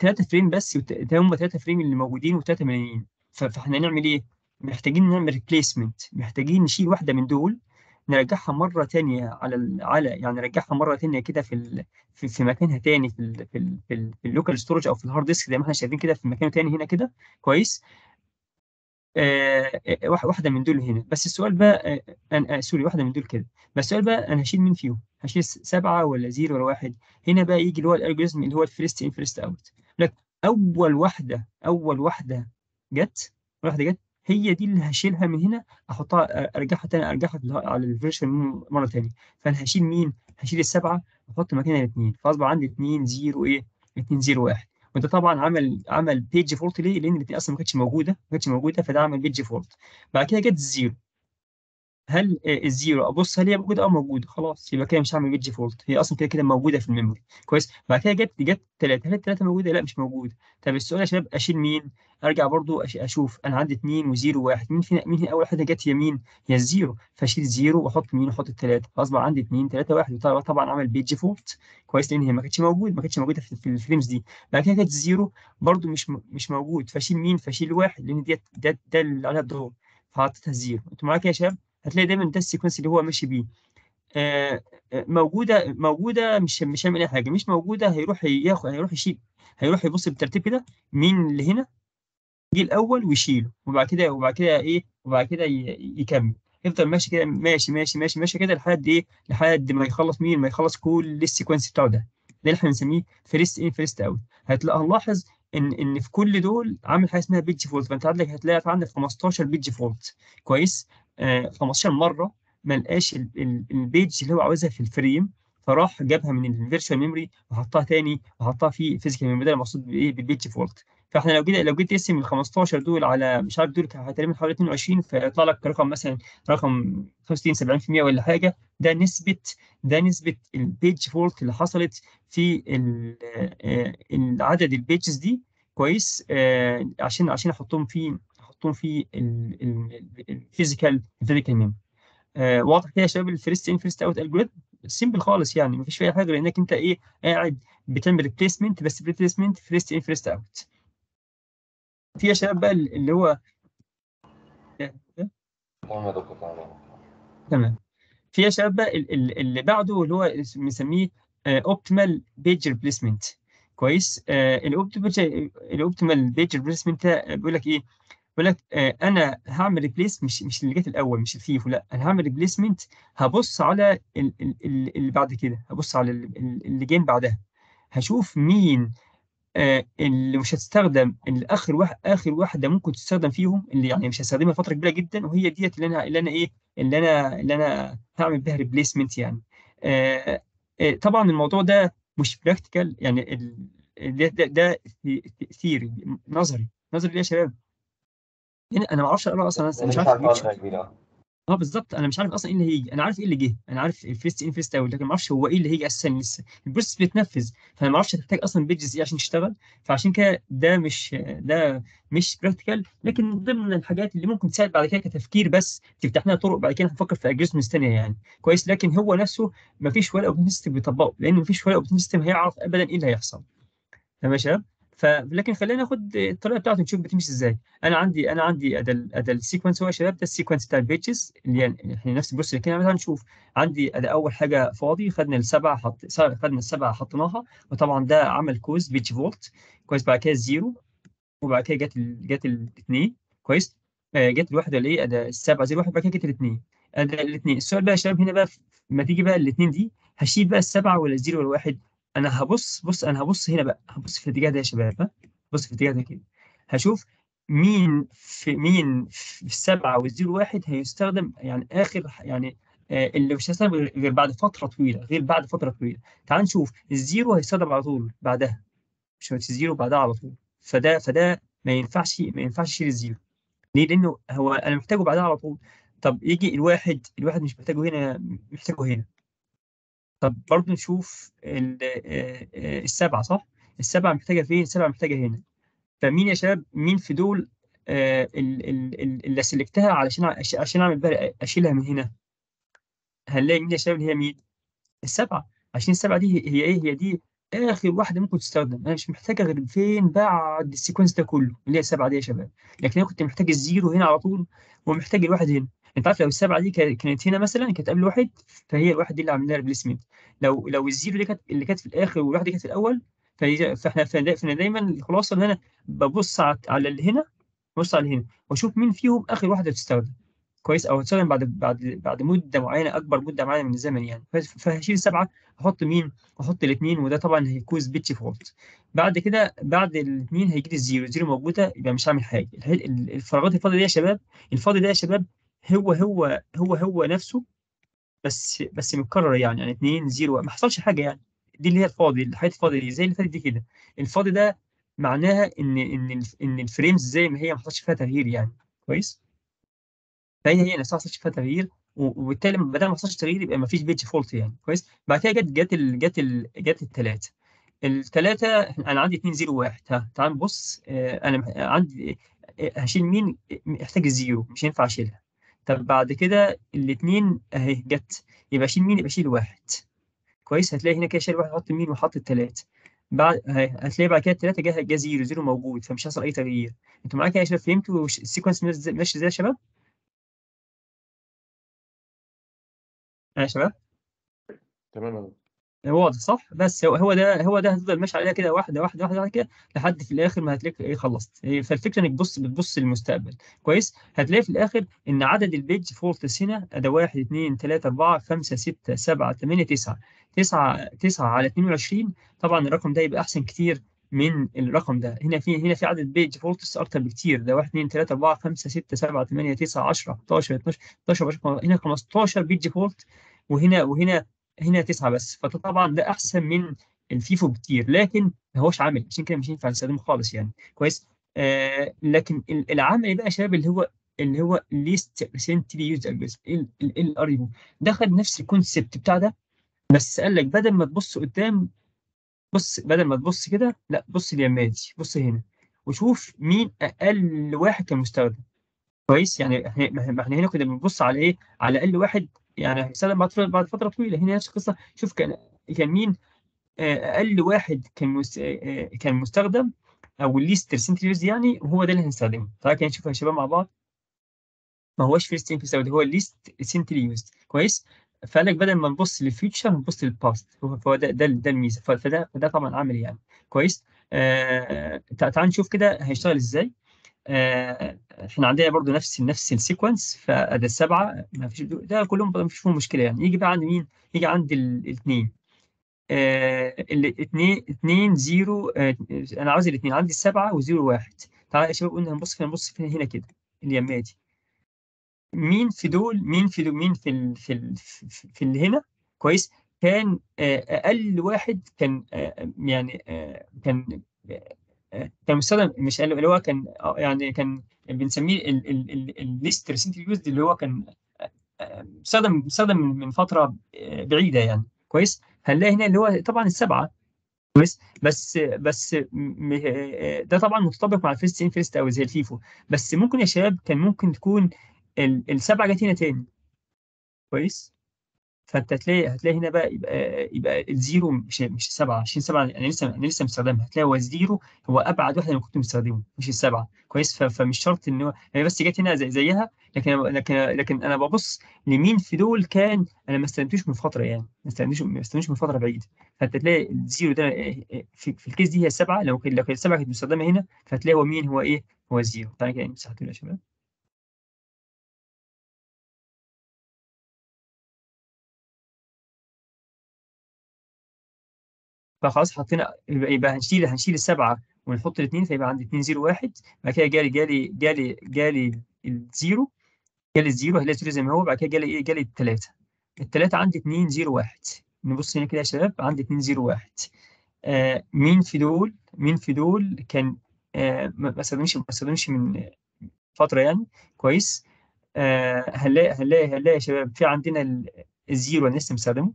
ثلاثة frame بس هم ثلاثة فريم اللي موجودين وثلاثة مليانين. فاحنا نعمل إيه؟ محتاجين نعمل replacement محتاجين نشيل واحدة من دول نرجعها مرة تانية على. على يعني نرجعها مرة تانية كده في. في, في مكانها تاني في ال... في ال... في, ال... في ال local storage أو في ال hard disk زي ما إحنا شايفين كده في مكانه تاني هنا كده. كويس؟ آه آه، واحد- واحدة من دول هنا. بس السؤال بقى آه آه آه sorry واحدة من دول كده. بس السؤال بقى أنا هشيل مين فيهم؟ هشيل سبعة ولا zero ولا واحد؟ هنا بقى يجي اللي هو ال algorithm اللي هو ال first in first out لك أول واحدة أول واحدة جت واحدة جت هي دي اللي هشيلها من هنا أحطها أرجعها تاني أرجعها على ال virtual مرة تانية فأنا هشيل مين؟ هشيل السبعة واحط مكانها الاثنين فاصبح عندي 2 0 إيه؟ 2 0 1 وده طبعا عمل عمل page fault ليه؟ لأن الاثنين أصلا ما كانتش موجودة ما كانتش موجودة فده عمل page fault بعد كده جت ال zero هل ال zero أبص هل هي موجودة آه موجودة؟ خلاص يبقى كده مش هعمل page fault هي أصلا كده كده موجودة في ال memory. كويس؟ بعد كده جت جت ثلاثة هل الثلاثه موجودة؟ لا مش موجودة. طب السؤال يا شباب أشيل مين؟ أرجع برضو أشوف. أنا عندي 2 و0 و1 مين فينا مين هي أول واحدة جت؟ مين هي ال zero. فأشيل zero وأحط مين وأحط الثلاثه فاصبح عندي 2 3 1 وطبعا طبعا عمل page fault كويس؟ لأن هي ما كانتش موجود ما كانتش موجودة في, في ال frames دي. بعد كده جت ال zero برضو مش مش موجود. فأشيل مين؟ فأشيل واحد. لأن ديت ده اللي عليها الدور. فحطيتها zero. أنتوا معايا يا شباب؟ هتلاقي دايما ده ال sequence اللي هو ماشي بيه. آه، آه، موجودة موجودة مش مش هيعمل أي حاجة. مش موجودة هيروح ياخد هيروح يشيل هيروح يبص بالترتيب كده مين اللي هنا جه الأول ويشيله وبعد كده وبعد كده إيه وبعد كده يكمل. يفضل ماشي كده ماشي ماشي ماشي ماشي كده لحد إيه لحد ما يخلص مين ما يخلص كل ال sequence بتاعه ده. ده اللي إحنا بنسميه first in first out هتلاقي هنلاحظ إن إن في كل دول عامل حاجة اسمها page fault. فأنت عندك هتلاقي عندك 15 page fault. كويس؟ 15 مرة ما لقاش ال- ال- ال page اللي هو عاوزها في ال frame فراح جابها من ال virtual memory وحطها تاني وحطها في physical memory ده المقصود بإيه؟ بال page fault فإحنا لو جيت لو جيت تقسم ال 15 دول على مش عارف دول تقريبا حوالي 22 فيطلع لك رقم مثلا رقم 65 70% ولا حاجة. ده نسبه ده نسبة ال page fault اللي حصلت في ال- آه، العدد ال pages دي. كويس آه، عشان عشان أحطهم في احطهم في ال physical ال physical memory واضح كده يا شباب ال first in first out algorithm simple خالص يعني مفيش فيها حاجة لأنك أنت إيه قاعد بتعمل replacement بس replacement first in first out في يا شباب بقى اللي هو
تمام.
في يا شباب بقى ال- ال- اللي بعده اللي هو بنسميه optimal page replacement كويس؟ ال optimal page replacement بيقول لك إيه؟ بيقول لك آه، أنا هعمل replace مش مش اللي جت الأول مش ال FIFO لا أنا هعمل replacement هبص على ال- ال- ال- اللي بعد كده هبص على ال- ال- اللي جاي بعدها هشوف مين آه، اللي مش هتستخدم اللي آخر واحد آخر واحدة ممكن تستخدم فيهم اللي يعني مش هستخدمها فترة كبيرة جدا وهي ديت اللي أنا اللي أنا إيه اللي أنا اللي أنا هعمل بيها replacement يعني. آه، طبعا الموضوع ده مش practical يعني ده ده, ده theory نظري نظري يا شباب. أنا ما أعرفش اقرا أصلا أنا مش عارف مش آه بالظبط أنا مش عارف أصلا إيه اللي هيجي. أنا عارف إيه اللي جه. أنا عارف ال first in first out لكن ما أعرفش هو إيه اللي هيجي أساسا. لسه ال process بيتنفذ. فأنا ما أعرفش هتحتاج أصلا pages إيه عشان تشتغل. فعشان كده ده مش ده مش practical لكن من ضمن الحاجات اللي ممكن تساعد بعد كده كتفكير بس تفتح لنا طرق بعد كده نفكر في algorithms ثانية يعني. كويس. لكن هو نفسه ما فيش ولا operating system بيطبقه لأن ما فيش ولا operating system هيعرف ابدا إيه اللي هيحصل. تمام يا؟ شباب ف لكن خلينا ناخد الطريقة بتاعته نشوف بتمشي إزاي. أنا عندي أنا عندي ادى ال- ادى ال sequence هو يا شباب ده ال sequence بتاع ال pages اللي يعني إحنا نفس ال process. اللي كنا مثلا نشوف عندي ادى أول حاجة فاضي خدنا السبعة حط خدنا السبعة حطيناها. وطبعا ده عمل cause page fault. كويس بعد كده ال zero وبعد كده جت. جت الاثنين. كويس؟ آه جت الواحدة اللي هي ادى السبعة زي الواحد بعد كده جت الاثنين. ادى الاثنين. السؤال بقى يا شباب هنا بقى لما تيجي بقى الاثنين دي هشيل بقى السبعة ولا ال zero ولا الواحد أنا هبص بص أنا هبص هنا بقى هبص في الاتجاه ده يا شباب بص في الاتجاه ده كده. هشوف مين في مين في السبعة وال zero واحد هيستخدم يعني آخر يعني آه، اللي مش هيستخدم غير بعد فترة طويلة غير بعد فترة طويلة. تعال نشوف. ال zero هيستخدم على طول بعدها. مش ال zero بعدها على طول. فده فده ما ينفعش ما ينفعش اشيل ال zero. ليه؟ لأنه هو أنا محتاجه بعدها على طول. طب يجي الواحد الواحد مش محتاجه هنا محتاجه هنا. طب برضه نشوف ال- آه، آه، السبعة صح؟ السبعة محتاجة فين؟ السبعة محتاجة هنا فمين يا شباب مين في دول آه، ال- ال- ال- اللي سلكتها علشان عش- عشان أعمل بقى أشيلها من هنا هنلاقي مين يا شباب اللي هي مين؟ السبعة عشان السبعة دي هي إيه؟ هي دي آخر واحدة ممكن تستخدم أنا مش محتاجة غير فين بعد ال sequence ده كله اللي هي السبعة دي يا شباب لكن أنا كنت محتاج ال zero هنا على طول ومحتاج الواحد هنا أنت عارف لو السبعة دي كا- كانت هنا مثلا كانت قبل واحد فهي الواحد دي اللي عامل لها replacement لو لو ال zero دي كانت اللي كانت في الآخر والواحد دي كانت في الأول فإحنا فإحنا دايما الخلاصه إن أنا ببص على اللي هنا ببص على اللي هنا وأشوف مين فيهم آخر واحدة بتستخدم. كويس؟ أو هتستخدم بعد بعد بعد مدة معينة أكبر مدة معينة من الزمن يعني. فهشيل السبعه أحط مين؟ أحط الاثنين وده طبعا هي cause page fault بعد كده بعد الاثنين هيجي لي ال zero ال zero موجودة يبقى مش هعمل حاجة. الفراغات الفاضية دي يا شباب الفاضي ده يا شباب هو هو هو هو نفسه بس بس متكرر يعني يعني 2 0 ما حصلش حاجة يعني. دي اللي هي الفاضي الحاجات الفاضية دي زي اللي فاتت دي كده. الفاضي ده معناها إن إن إن ال frames زي ما هي ما حصلش فيها تغيير يعني. كويس؟ فهي هي نفسها ما حصلش فيها تغيير وبالتالي ما دام ما حصلش تغيير يبقى ما فيش page fault يعني. كويس؟ بعد كده جت جت جت جت الثلاثه الثلاثه أنا عندي 2 0 1 ها تعال نبص. آه، أنا عندي آه، هشيل مين؟ محتاج ال zero مش هينفع أشيلها. طب بعد كده الاثنين اهي جت. يبقى اشيل مين؟ يبقى اشيل واحد. كويس هتلاقي هنا كده شايل واحد حط مين؟ وحط الثلاثه بعد هتلاقي بعد كده الثلاثه جه جه zero zero موجود فمش هيحصل أي تغيير. أنتوا معايا كده يا شباب؟ فهمتوا ال sequence ماشي إزاي يا شباب؟ يا شباب؟
تمام.
واضح صح؟ بس هو ده هو ده هتفضل ماشي عليها كده واحدة واحدة واحدة واحدة كده لحد في الآخر ما هتلاقي إيه خلصت. إيه، فالفكرة إنك بص بتبص للمستقبل. كويس؟ هتلاقي في الآخر إن عدد ال page faults هنا ده 1 2 3 4 5 6 7 8 9 9 9 على 22 طبعا الرقم ده يبقى أحسن كتير من الرقم ده. هنا في هنا في عدد page faults أكتر بكتير ده 1 2 3 4 5 6 7 8 9 10 11 12 13 هنا 15 page fault. وهنا وهنا هنا تسعة بس. فطبعا ده أحسن من ال FIFO بكتير. لكن ما هوش عامل عشان كده مش ينفع نستخدمه خالص يعني. كويس؟ آه لكن ال- العمل بقى يا شباب اللي هو اللي هو least recently used ال LRU ده خد نفس ال concept بتاع ده. بس قال لك بدل ما تبص قدام بص بدل ما تبص كده لا بص اليمين بص هنا. وشوف مين أقل واحد كان مستخدم كويس؟ يعني إحنا إحنا هنا كنا بنبص على إيه؟ على أقل واحد يعني هيستخدم بعد بعد فترة طويلة. هنا نفس القصة. شوف كان كان مين؟ آه، أقل واحد كان. آه، آه، كان مستخدم أو ال least recently used يعني وهو ده اللي هنستخدمه تعالى كده نشوف يا شباب مع بعض. ما هوش first used هو ال least recently used كويس؟ فقال لك بدل ما نبص لل future نبص لل past هو فهو ده ده ده الميزة. فده فده طبعا عملي يعني. كويس؟ آه تع- تعال نشوف كده هيشتغل إزاي. إحنا عندنا برضو نفس نفس ال sequence فده السبعه ما فيش ده كلهم ما فيش فيهم مشكلة يعني. يجي بقى عند مين؟ يجي عند الاثنين الاثنين اثنين zero آه، أنا عاوز الاثنين عندي السبعه و zero واحد. تعالى يا شباب قلنا هنبص فين نبص فين هنا كده اليمين دي. مين في دول مين في دول مين في ال في ال في اللي هنا؟ كويس. كان آه، أقل واحد كان آه، يعني آه، كان آه، كان مستخدم مش اللي هو كان آه، يعني كان بنسميه ال least recently used اللي هو كان آه، آه، مستخدم مستخدم من فترة بعيدة يعني. كويس؟ هنلاقي هنا اللي هو طبعا السبعة. كويس؟ بس بس ده طبعا متطابق مع ال first in first أو زي ال FIFO. بس ممكن يا شباب كان ممكن تكون ال- السبعة جت هنا تاني. كويس؟ فأنت هتلاقي هتلاقي هنا بقى يبقى يبقى ال zero مش مش السبعه عشان سبعة أنا لسه أنا لسه مستخدمها. هتلاقي هو ال zero هو أبعد واحد أنا كنت مستخدمه مش السبعة. كويس؟ فمش شرط إن هو هي بس جت هنا زي زيها لكن لكن لكن أنا ببص لمين في دول كان أنا ما استخدمتوش من فترة يعني. ما استخدمتوش ما استخدمتوش من فترة بعيدة. فأنت تلاقي ال zero ده آه، آه، في, في ال case دي هي السبعة. لو لو السبعة كانت مستخدمة هنا فهتلاقي هو مين؟ هو إيه؟ هو ال zero. تعالى كده نمسح دول يا شباب. فخلاص حطينا يبقى, هنشيل هنشيل السبعة ونحط الاثنين فيبقى عندي 2 0 1 بعد كده جالي جالي جالي جالي ال zero جالي ال zero هلاقي ال zero زي ما هو. بعد كده جالي إيه؟ جالي الثلاثه الثلاثه عندي 2 0 1 نبص هنا كده يا شباب عندي 2 0 1 آه مين في دول؟ مين في دول كان آه ما استخدمش ما استخدمش من فترة يعني. كويس. آه هنلاقي هنلاقي هنلاقي يا شباب في عندنا ال- الزيرو لسه مستخدمه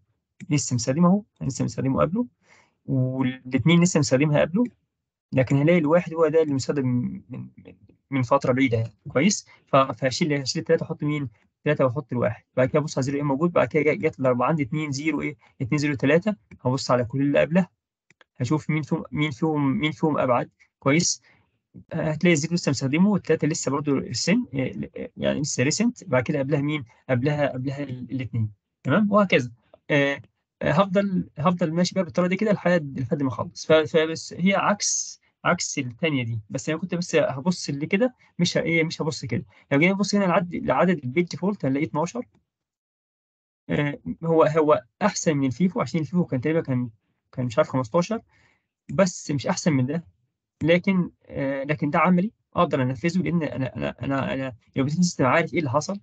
لسه مستخدمه أهو لسه مستخدمه قبله. والاثنين لسه مستخدمها قبله لكن هلاقي الواحد هو ده اللي مستخدم من من, فترة بعيدة يعني. كويس؟ فهشيل هشيل الثلاثه أحط مين؟ ثلاثة وأحط الواحد. بعد كده أبص على zero إيه موجود بعد كده جت الأربعة عندي 2 0 إيه؟ 2 0 3 هبص على كل اللي قبلها هشوف مين فيهم مين فيهم مين فيهم أبعد. كويس؟ هتلاقي ال zero لسه مستخدمه والثلاثه لسه برضو السن يعني لسه recent بعد كده قبلها مين؟ قبلها قبلها الاثنين تمام؟ وهكذا. آه، هفضل هفضل ماشي بقى بالطريقة دي كده لحد لحد ما أخلص. فبس هي عكس عكس الثانية دي. بس أنا كنت بس هبص اللي كده مش إيه مش هبص كده. لو جينا نبص هنا لعدد لعدد ال page fault هنلاقي 12 آه، هو هو أحسن من ال FIFO عشان ال FIFO كان تقريبا كان كان مش عارف 15 بس مش أحسن من ده. لكن آه، لكن ده عملي. أقدر أنفذه لأن أنا أنا أنا أنا system عارف إيه اللي حصل.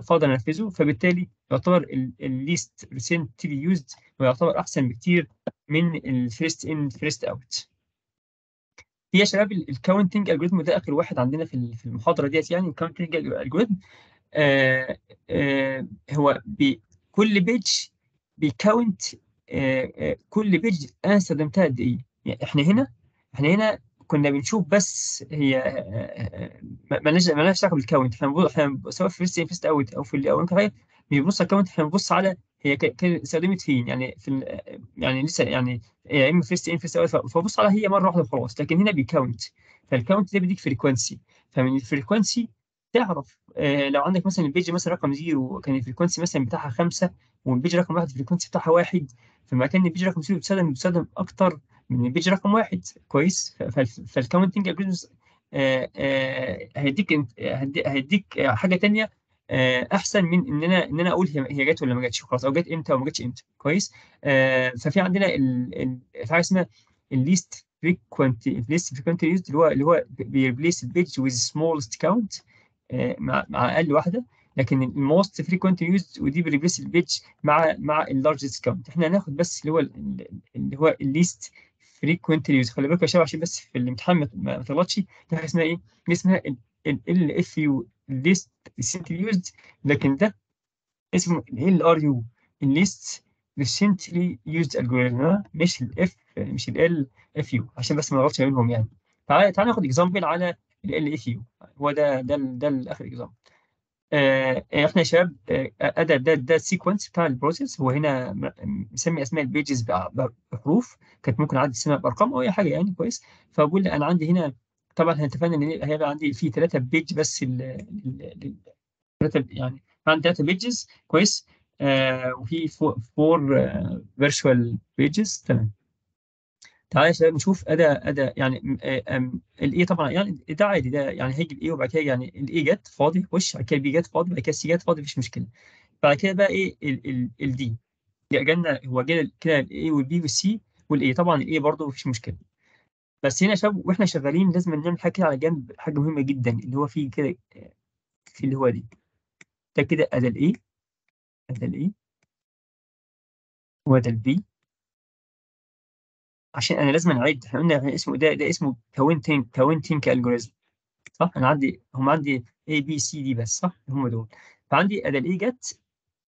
فاقدر انفذه فبالتالي يعتبر ال least recently used ويعتبر أحسن بكتير من ال first in first out يا شباب ال counting algorithm ده آخر واحد عندنا في ال- في المحاضرة ديت يعني ال counting algorithm آه آه هو كل page بي count آه كل page أنا استخدمتها قد إيه؟ يعني إحنا هنا إحنا هنا كنا بنشوف بس هي ما- مالناش مالناش علاقة بال count إحنا إحنا سواء في first first out أو في أو حاجة بنبص على ال count إحنا بنبص على هي كانت استخدمت فين. يعني في يعني لسه يعني يا إما first in first out فبص على هي مرة واحدة وخلاص. لكن هنا بي count فال count ده بيديك frequency. فمن ال frequency تعرف آه، لو عندك مثلا ال page مثلا رقم zero كان ال frequency مثلا بتاعها خمسة وال page رقم واحد ال frequency بتاعها واحد فما كان ال page رقم zero بيستخدم بيستخدم أكتر من ال page رقم واحد. كويس؟ فال counting algorithms هيديك انت- هيدي- هيديك آه، حاجة تانية آه، أحسن من إن أنا إن أنا أقول هي جت ولا ما جاتش خلاص أو جت إمتى أو ما جاتش إمتى. كويس؟ آه، ففي عندنا في حاجة اسمها ال least least frequently used اللي هو اللي هو بي replace ال page count آه، مع مع أقل واحدة. لكن ال most frequent used ودي ب replace ال page مع مع ال largest count إحنا هناخد بس اللي هو ال- اللي هو ال least frequent use خلي بالك يا شباب عشان بس في الامتحان ما تغلطش في حاجة اسمها إيه؟ دي اسمها LFU ال least recently used لكن ده اسمه LRU ال least recently used algorithm مش ال F مش LFU عشان بس ما نغلطش بينهم يعني. تعالى تعالى ناخد example على LFU هو ده ده ده الآخر example إحنا شباب آه ادى ده ده ال sequence بتاع ال process هو هنا مسمي أسماء ال pages بحروف. كانت ممكن عندي اسمها بأرقام أو أي حاجة يعني كويس. فبقول أنا عندي هنا طبعا إحنا اتفقنا إن هيبقى عندي في ثلاثة page بس ثلاثة يعني عندي ثلاثة pages كويس. آه وفي four virtual pages تمام. تعالى يا شباب نشوف اداء اداء يعني ال A طبعا يعني ده عادي ده يعني هيجي ال A وبعد كده يعني ال A جت فاضي وش بعد كده ال B جت فاضي بعد كده ال C جت فاضي مفيش مشكلة. بعد كده بقى إيه ال D جالنا هو جالنا كده ال A وال B وال C وال A طبعا ال A برضه مفيش مشكلة. بس هنا يا شباب وإحنا شغالين لازم نعمل حاجة على جنب حاجة مهمة جدا اللي هو فيه كده آه، في اللي هو دي. ده كده ادى ال A ادى ال A وادى ال B عشان أنا لازم أعد. إحنا قلنا اسمه ده ده اسمه counting counting algorithm صح؟ أنا عندي هم عندي A B C D بس صح؟ هم دول. فعندي اداه ال A جت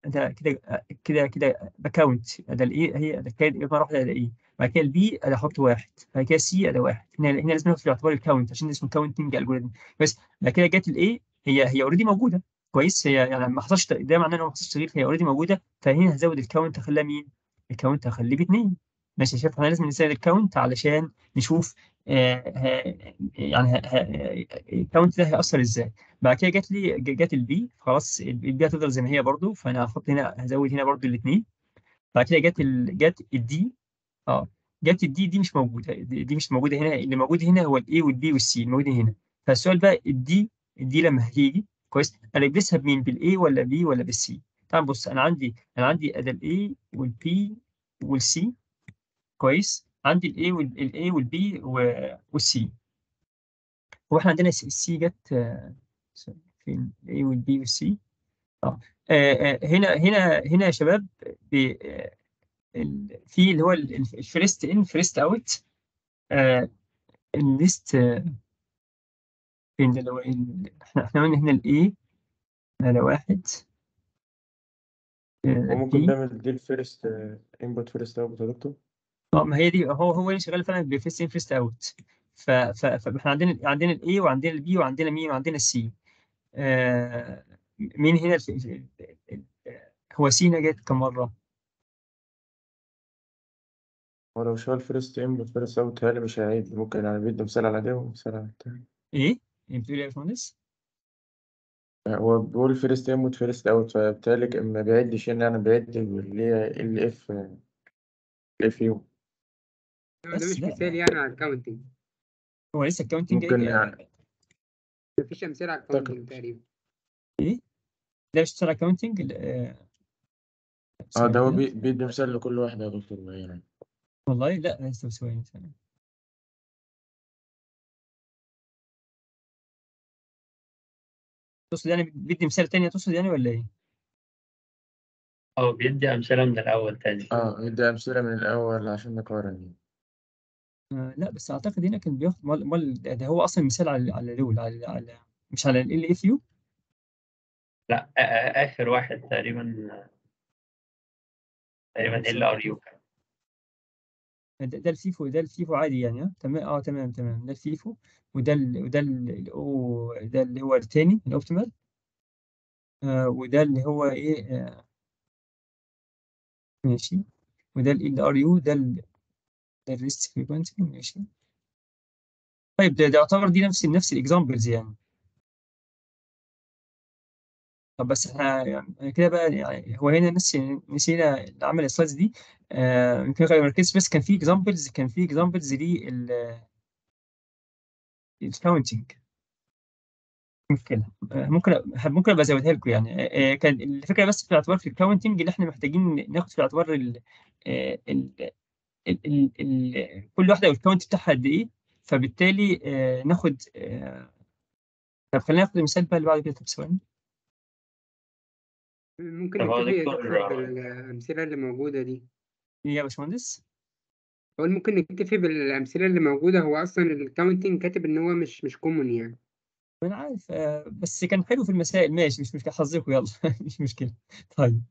ده كده كده كده ب count. اداه ال A هي اداه كده مره واحدة اداه A بعد كده ال B اداه أحط واحد. بعد كده ال C اداه واحد. هنا هنا لازم ناخد في الاعتبار ال count عشان اسمه counting algorithm بس بعد كده جت ال A هي هي already موجودة. كويس؟ هي يعني ما حصلش ده معناه انه ما حصلش تغيير هي already موجودة. فهنا هزود ال count اخليها مين؟ ال count هخليه باثنين ماشي شايف إحنا لازم نزود ال count علشان نشوف آه آه يعني ه- ه- ال count ده هيأثر إزاي. بعد كده جات لي جات ال B خلاص ال B هتفضل زي ما هي برضو فأنا هحط هنا هزود هنا برضو الاثنين بعد كده جات ال... جات ال D آه جات ال D دي مش موجودة دي, مش موجودة هنا اللي موجود هنا هو ال A وال B وال C الموجودين هنا. فالسؤال بقى ال D ال D لما هتيجي كويس البسها بمين؟ بال A ولا B ولا بال C طبعا بص أنا عندي أنا عندي أداة ال A وال B وال C كويس عندي ال A وال A وال B والسي هو إحنا عندنا السي جت آه، فين الاي والبي والسي آه آه، آه، هنا هنا هنا يا شباب آه، في اللي هو الفيرست ان فيرست اوت الليست فين ده اللي هو إحنا إحنا قلنا هنا الاي على واحد.
وممكن
بي
نعمل دي الفيرست input first out يا دكتور؟
آه ما هي دي هو هو اللي شغال فعلا ب first in first out فاحنا عندنا عندنا ال A وعندنا ال B وعندنا مين وعندنا ال C آه مين هنا هو C هنا جت كم مرة؟
ولو شغال first input first out هل مش هيعيد ممكن يعني بيدي مثال على ده ومثال على التاني
إيه؟ إيه بتقول إيه يا باشمهندس؟
هو بيقول first input first out فبالتالي ما بيعدش ان أنا بعد اللي هي ال F ال
F
U
مش
لا
مثال يعني على ال counting
هو لسه الكاونتنج
ممكن يعني.
مفيش امثله على ال counting تقريبا.
ده مش بتاع ال counting
آه آه ده هو
كده.
بيدي مثال لكل واحدة يا دكتور باين
والله لا لسه ثواني ثواني تقصد يعني بيدي مثال تاني تقصد يعني ولا إيه؟
آه بيدي أمثلة من الأول تاني.
آه يدي أمثلة من الأول عشان نقارن
آه لا بس أعتقد هنا كان بياخد مال مال ده هو أصلا مثال على على دول على, على مش على ال LFU
لا آ- آ- آخر واحد تقريبا تقريبا LRU
ده, ده ال FIFO ده ال FIFO عادي يعني آه تمام آه تمام تمام ده ال FIFO وده ال وده ال ال O ده اللي هو التاني ال optimal آه وده اللي هو إيه آه ماشي وده LRU ده ال ده ال least frequency ماشي طيب ده, يعتبر دي نفس نفس ال examples يعني طب بس إحنا يعني كده بقى يعني هو هنا نسي نسينا نعمل ال slides دي آه يمكن غير مركز بس كان في examples كان في examples لل ال counting مشكلة آه، ممكن ممكن أبقى ازودها لكم يعني. آه، آه، كان الفكرة بس في الاعتبار في ال counting اللي إحنا محتاجين ناخد في الاعتبار ال آه، ال ال ال كل واحدة وال count بتاعها قد إيه فبالتالي آه، ناخد آه، طب خلينا ناخد المثال بقى اللي بعد كده. طب ثواني.
ممكن نكتفي بالأمثلة اللي موجودة دي.
إيه يا باشمهندس.
بقول ممكن نكتفي بالأمثلة اللي موجودة. هو أصلا ال counting كاتب إن هو مش مش common يعني.
أنا عارف آه، بس كان حلو في المسائل. ماشي مش مشكلة. حظكم. يلا. مش مشكلة. طيب.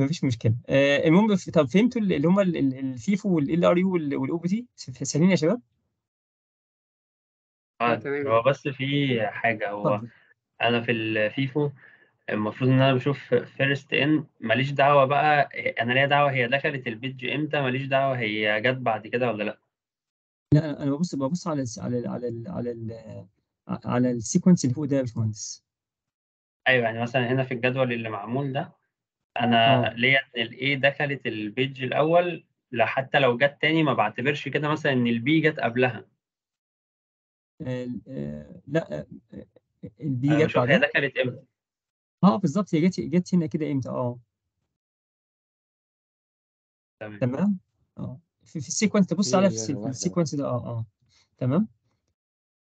ما فيش مشكله آه، المهم ف- طب فهمتوا اللي هم ال- ال- ال FIFO وال LRU وال OPT سهلين يا شباب
آه
آه،
هو بس في حاجة هو أنا في ال FIFO المفروض إن أنا بشوف first in ماليش دعوة بقى أنا ليا دعوة هي دخلت ال page إمتى ماليش دعوة هي جت بعد كده ولا لأ
لا أنا ببص ببص على ال على ال على ال على ال على ال sequence اللي فوق ده يا باشمهندس
أيوه يعني مثلا هنا في الجدول اللي معمول ده أنا
آه.
ليا إن الإيه دخلت ال page الأول لا حتى لو جت تاني ما بعتبرش كده مثلا إن ال B جت قبلها.
آه، آه، لا آه، آه، ال
B
جت بعدها؟
دخلت إمتى.
آه بالظبط هي جت جت هنا كده إمتى؟ آه.
تمام.
تمام؟ آه. في, في ال sequence تبص عليها في, في
ال
sequence ده آه آه. تمام؟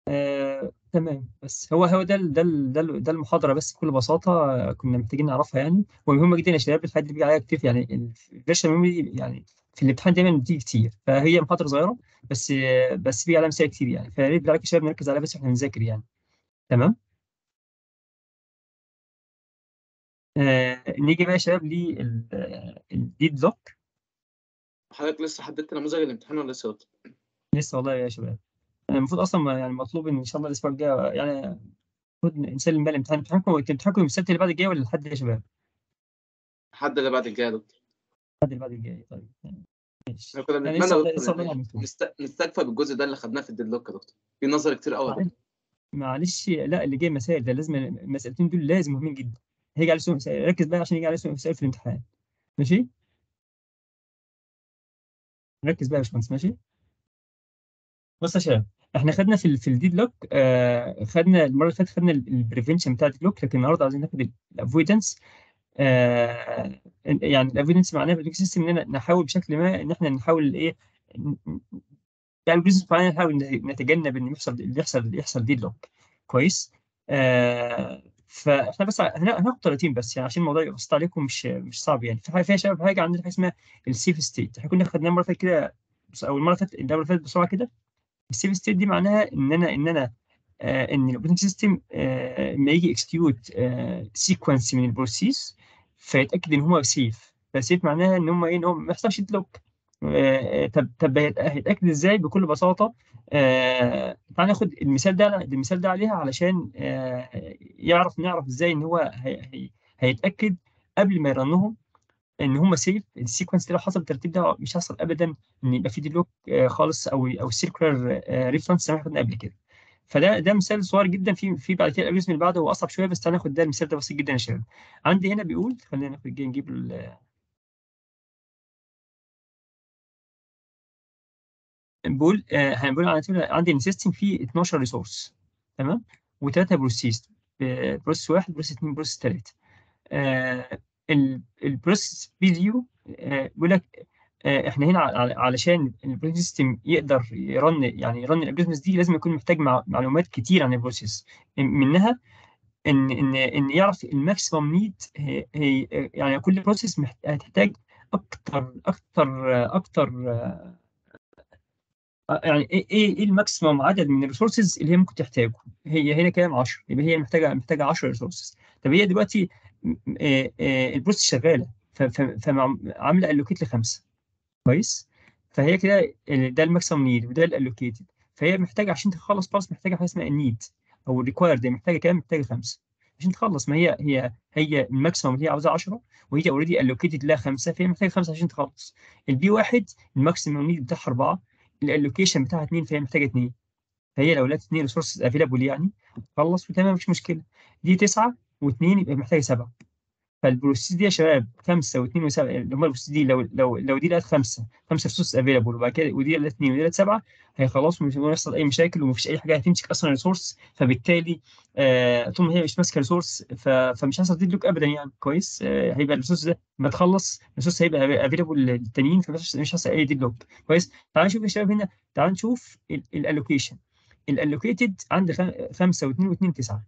آه، تمام. بس هو هو ده ال- ده ال- ده ال- ده المحاضرة بس بكل بساطة آه، كنا محتاجين نعرفها يعني. ومهمه جدا يا شباب الحاجات دي بيجي عليها كتير يعني ال virtual memory يعني في الامتحان دايما بتيجي كتير. فهي محاضرة صغيرة بس آه، بس بيجي عليها مسائل كتير يعني. فيا ريت يا شباب نركز عليها بس إحنا بنذاكر يعني. تمام؟ آه نيجي بقى يا شباب لل deadlock
حضرتك لسه حددت نموذج الامتحان ولا لسه؟
لسه والله يا شباب. المفروض أصلا ما- يعني مطلوب إن إن شاء الله الأسبوع الجاي يعني المفروض نسلم بقى الامتحان امتحانكم امتحانكم السبت اللي بعد الجاي ولا الحد يا شباب؟
حد اللي بعد الجاي يا دكتور.
الحد اللي بعد الجاي طيب. ماشي.
إحنا كنا
يعني
بنتمنى. نست- نستكفى بالجزء ده اللي خدناه في ال deadlock يا دكتور. في نظر كتير قوي
معلش لا اللي جاي مسائل ده لازم المسألتين دول لازم مهمين جدا. هيجي على سؤال مسائل ركز بقى عشان يجي على سؤال مسائل في الامتحان. ماشي؟ ركز بقى يا باشمهندس ماشي؟ بص يا شباب إحنا خدنا في ال في ال deadlock آه خدنا المرة اللي فاتت خدنا ال prevention بتاع ال deadlock لكن النهارده عايزين ناخد ال avoidance آه يعني ال avoidance معناها في system إننا نحاول بشكل ما إن إحنا نحاول إيه يعني بزنس معين نحاول نتجنب إن يحصل اللي يحصل اللي يحصل deadlock كويس؟ آه فاحنا بس هنا- هناخد طريقتين بس يعني عشان الموضوع يبقى بسيط عليكم مش مش صعب يعني. في حاجة شباب حاجة عندنا حاجة اسمها ال safe state إحنا كنا خدناها المرة اللي فاتت كده بس- أو المره اللي فاتت المره اللي فاتت بسرعة كده. ال safe state دي معناها إن أنا إن أنا آه إن ال operating system آه لما يجي execute آه sequence من ال process فيتأكد إن هو safe ف safe معناها إن هم إيه إن هو ما يحصلش deadlock آه طب طب هيت- هيتأكد إزاي؟ بكل بساطة آه تعال ناخد المثال ده المثال ده عليها علشان آه يعرف نعرف إزاي إن هو هي هي هيتأكد قبل ما ي run هم. إن هم safe ال sequence ده لو حصل الترتيب ده مش هيحصل ابدا إن يبقى في deadlock آه، خالص أو أو circular reference زي ما إحنا خدنا قبل كده. فده ده مثال صغير جدا في في بعد كده ال algorithm اللي بعده هو أصعب شوية بس تعالى ناخد ده المثال ده بسيط جدا يا شباب. عندي هنا بيقول خلينا ناخد جاي نجيب ال- بقول آه هنقول على عندي ال system فيه 12 resource تمام؟ وثلاثه process process واحد process اثنين process ثلاثة آه ال process P zero آه بيقول لك آه إحنا هنا علشان ال process سيستم يقدر يرن يعني يرن الالجوريزمز دي لازم يكون محتاج مع معلومات كتير عن البروسيس منها ان ان إن يعرف ال maximum need يعني كل process هتحتاج أكتر أكتر أكتر آه، يعني إيه إيه إيه ال maximum عدد من ال resources اللي هي ممكن تحتاجه؟ هي هنا كام؟ 10 يبقى هي محتاجة محتاجة 10 resources طب هي دلوقتي آه، آه، ال process شغالة. فعامله allocate لخمسة. كويس؟ فهي كده ال- ده ال maximum need وده ال allocated فهي محتاجة عشان تخلص بس محتاجة حاجة اسمها ال need أو ال required محتاجة كام؟ محتاجة خمسة. عشان تخلص ما هي هي هي ال maximum اللي هي عاوزاه 10 وهي already allocated لها خمسة فهي محتاجة خمسة عشان تخلص. ال P واحد ال maximum need بتاعها أربعة ال allocation بتاعها اثنين فهي محتاجة اثنين فهي لو لقيت اثنين resources available يعني خلص وتمام مفيش مشكلة. دي تسعة واثنين يبقى محتاجه سبعة. فال process دي يا شباب خمسة واثنين وسبعة اللي هم ال process دي لو لو لو دي لقت خمسة خمسة resources available وبعد كده ودي لقت اثنين ودي لقت سبعة هيخلصوا مش هيحصل أي مشاكل ومفيش أي حاجة هتمسك أصلا resource فبالتالي آه طول ما هي مش ماسكة resource فمش هيحصل dead ابدا يعني. كويس؟ آه هيبقى ال resource ده لما تخلص ال resource هيبقى available للتانيين فمش مش هيحصل أي dead كويس؟ تعال نشوف يا شباب هنا تعال نشوف ال allocation ال allocated عندي خم- خمسة واثنين واثنين تسعة.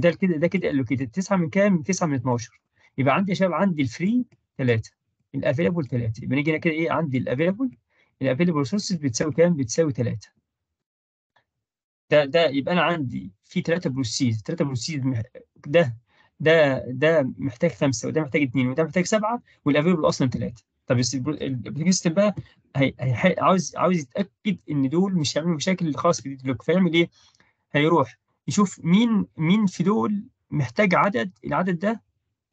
ده كده ده كده allocated 9 من كام؟ 9 من 12 يبقى عندي يا شباب عندي ال free 3 ال available 3 يبقى نيجي هنا كده إيه؟ عندي ال available ال available resources بتساوي كام؟ بتساوي 3 ده ده يبقى أنا عندي في 3 process 3 process مح- ده ده ده محتاج خمسة وده محتاج اثنين وده محتاج سبعة وال available أصلا 3 طب ال process بقى هي هي عاوز عاوز يتأكد إن دول مش هيعملوا مشاكل خاص في ال dead فيعمل إيه؟ هيروح يشوف مين مين في دول محتاج عدد العدد ده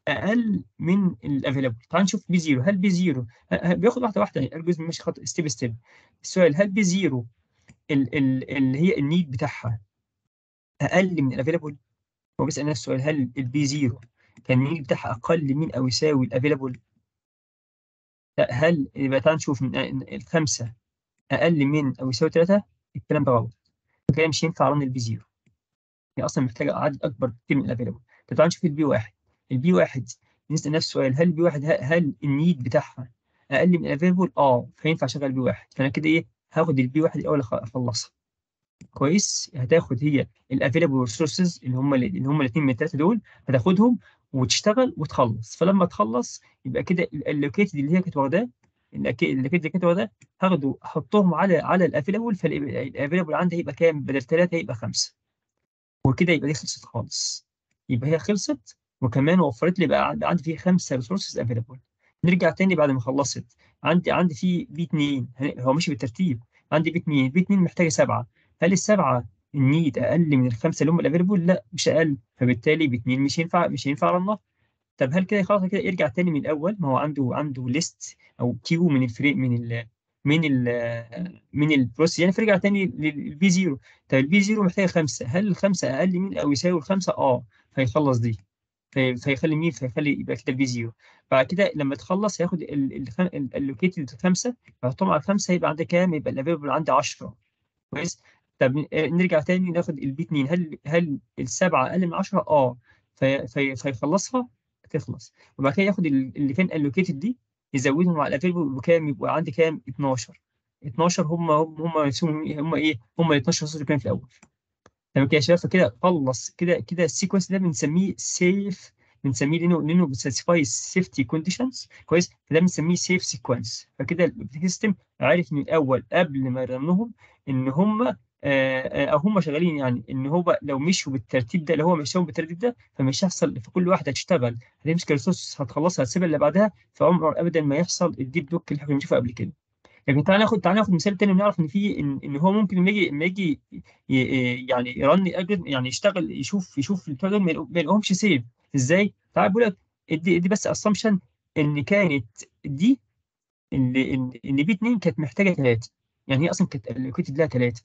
أقل من ال available تعال نشوف P zero هل P zero بياخد واحدة واحدة. الجزء ماشي خط step step السؤال هل P zero ال ال اللي هي ال need بتاعها أقل من ال available هو بيسأل نفسه السؤال هل ال P zero كان ال need بتاعها أقل من أو يساوي ال available لا هل يبقى تعال نشوف من الخمسة أقل من أو يساوي ثلاثة الكلام ده غلط كده مش ينفع run ال P zero هي أصلا محتاجة عدد أكبر بكتير من ال available. طب تعال نشوف ال P واحد. ال P واحد نسأل نفس السؤال هل ال P واحد هل ال need بتاعها أقل من ال available؟ آه فينفع أشغل ال P واحد. فأنا كده إيه هاخد ال P واحد الأول أخلصها. كويس هتاخد هي ال available resources اللي هم اللي هم الاثنين من الثلاثه دول هتاخدهم وتشتغل وتخلص. فلما تخلص يبقى كده ال allocated اللي هي كانت واخداه ال allocated اللي كانت واخداه هاخده احطهم على على ال available فال available عندي هيبقى كام؟ بدل ثلاثة هيبقى خمسة. وكده يبقى دي خلصت خالص. يبقى هي خلصت وكمان وفرت لي بقى عندي فيه خمسة resources available نرجع تاني بعد ما خلصت. عندي عندي في P 2 هو ماشي بالترتيب. عندي P 2 P 2 محتاجة سبعة. هل السبعة ال need أقل من الخمسة اللي هم ال available لا مش أقل. فبالتالي P 2 مش ينفع مش ينفع run ها. طب هل كده خلاص؟ كده يرجع تاني من الأول؟ ما هو عنده عنده list أو queue من الفريق من ال من ال من ال process يعني فرجع تاني لل P 0 طب ال P 0 محتاجة خمسة. هل الخمسة أقل من أو يساوي الخمسة؟ آه. فيخلص دي. في- فيخلي مين؟ فيخلي يبقى كده ال P 0 بعد كده لما تخلص هياخد ال allocated خمسة. فيحطهم على خمسة يبقى عندي كام؟ يبقى ال available عندي 10 كويس؟ طب آه، نرجع تاني ناخد ال P 2 هل هل السبعة أقل من 10 آه. في في فيخلصها تخلص. وبعد كده ياخد ال- اللي كان allocated دي. يزودهم على ال available بكام؟ يبقى عندي كام؟ 12 12 هم هم هم؟ هم إيه؟ هم ال 12 صوت اللي كانوا في الأول؟ تمام كده يا شباب فكده خلص. كده كده ال sequence ده بنسميه safe بنسميه لأنه لأنه بي specify safety conditions كويس؟ فده بنسميه safe sequence فكده ال operating system عارف من الأول قبل ما ي run هم إن هم أو هم شغالين يعني إن هو لو مشوا بالترتيب ده لو هو مشوا بالترتيب ده فمش هيحصل في كل واحدة هتشتغل هتمسك ال resource هتخلصها هتسيبها اللي بعدها فعمر ابدا ما يحصل ال deadlock اللي إحنا بنشوفه قبل كده. لكن تعالى ناخد تعالى ناخد مثال تاني ونعرف إن في إن, إن هو ممكن لما يجي لما يجي ي- يعني ي run يعني يشتغل يشوف يشوف البتوع ما يلاقو- ما يلاقوهمش safe. إزاي؟ تعالى بقول لك دي, دي بس assumption إن كانت دي إن إن P 2 كانت محتاجة ثلاثة يعني هي أصلا كانت allocated لها ثلاثة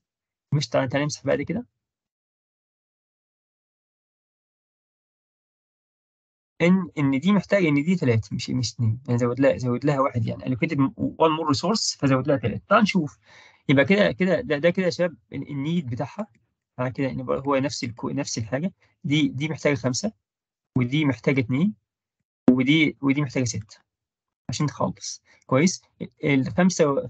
مش تعالى بقى دي كده؟ إن إن دي محتاجة إن دي ثلاثة مش مش اثنين يعني زود لها زود لها واحد يعني. allocated one more resource فزود لها ثلاثة تعال نشوف. يبقى كده كده ده, ده كده يا شباب ال- ال need بتاعها. على كده يبقى هو نفس الكو نفس الحاجة. دي دي محتاجة خمسة ودي محتاجة اتنين ودي ودي محتاجة ستة. عشان تخلص. كويس. الخمسه و-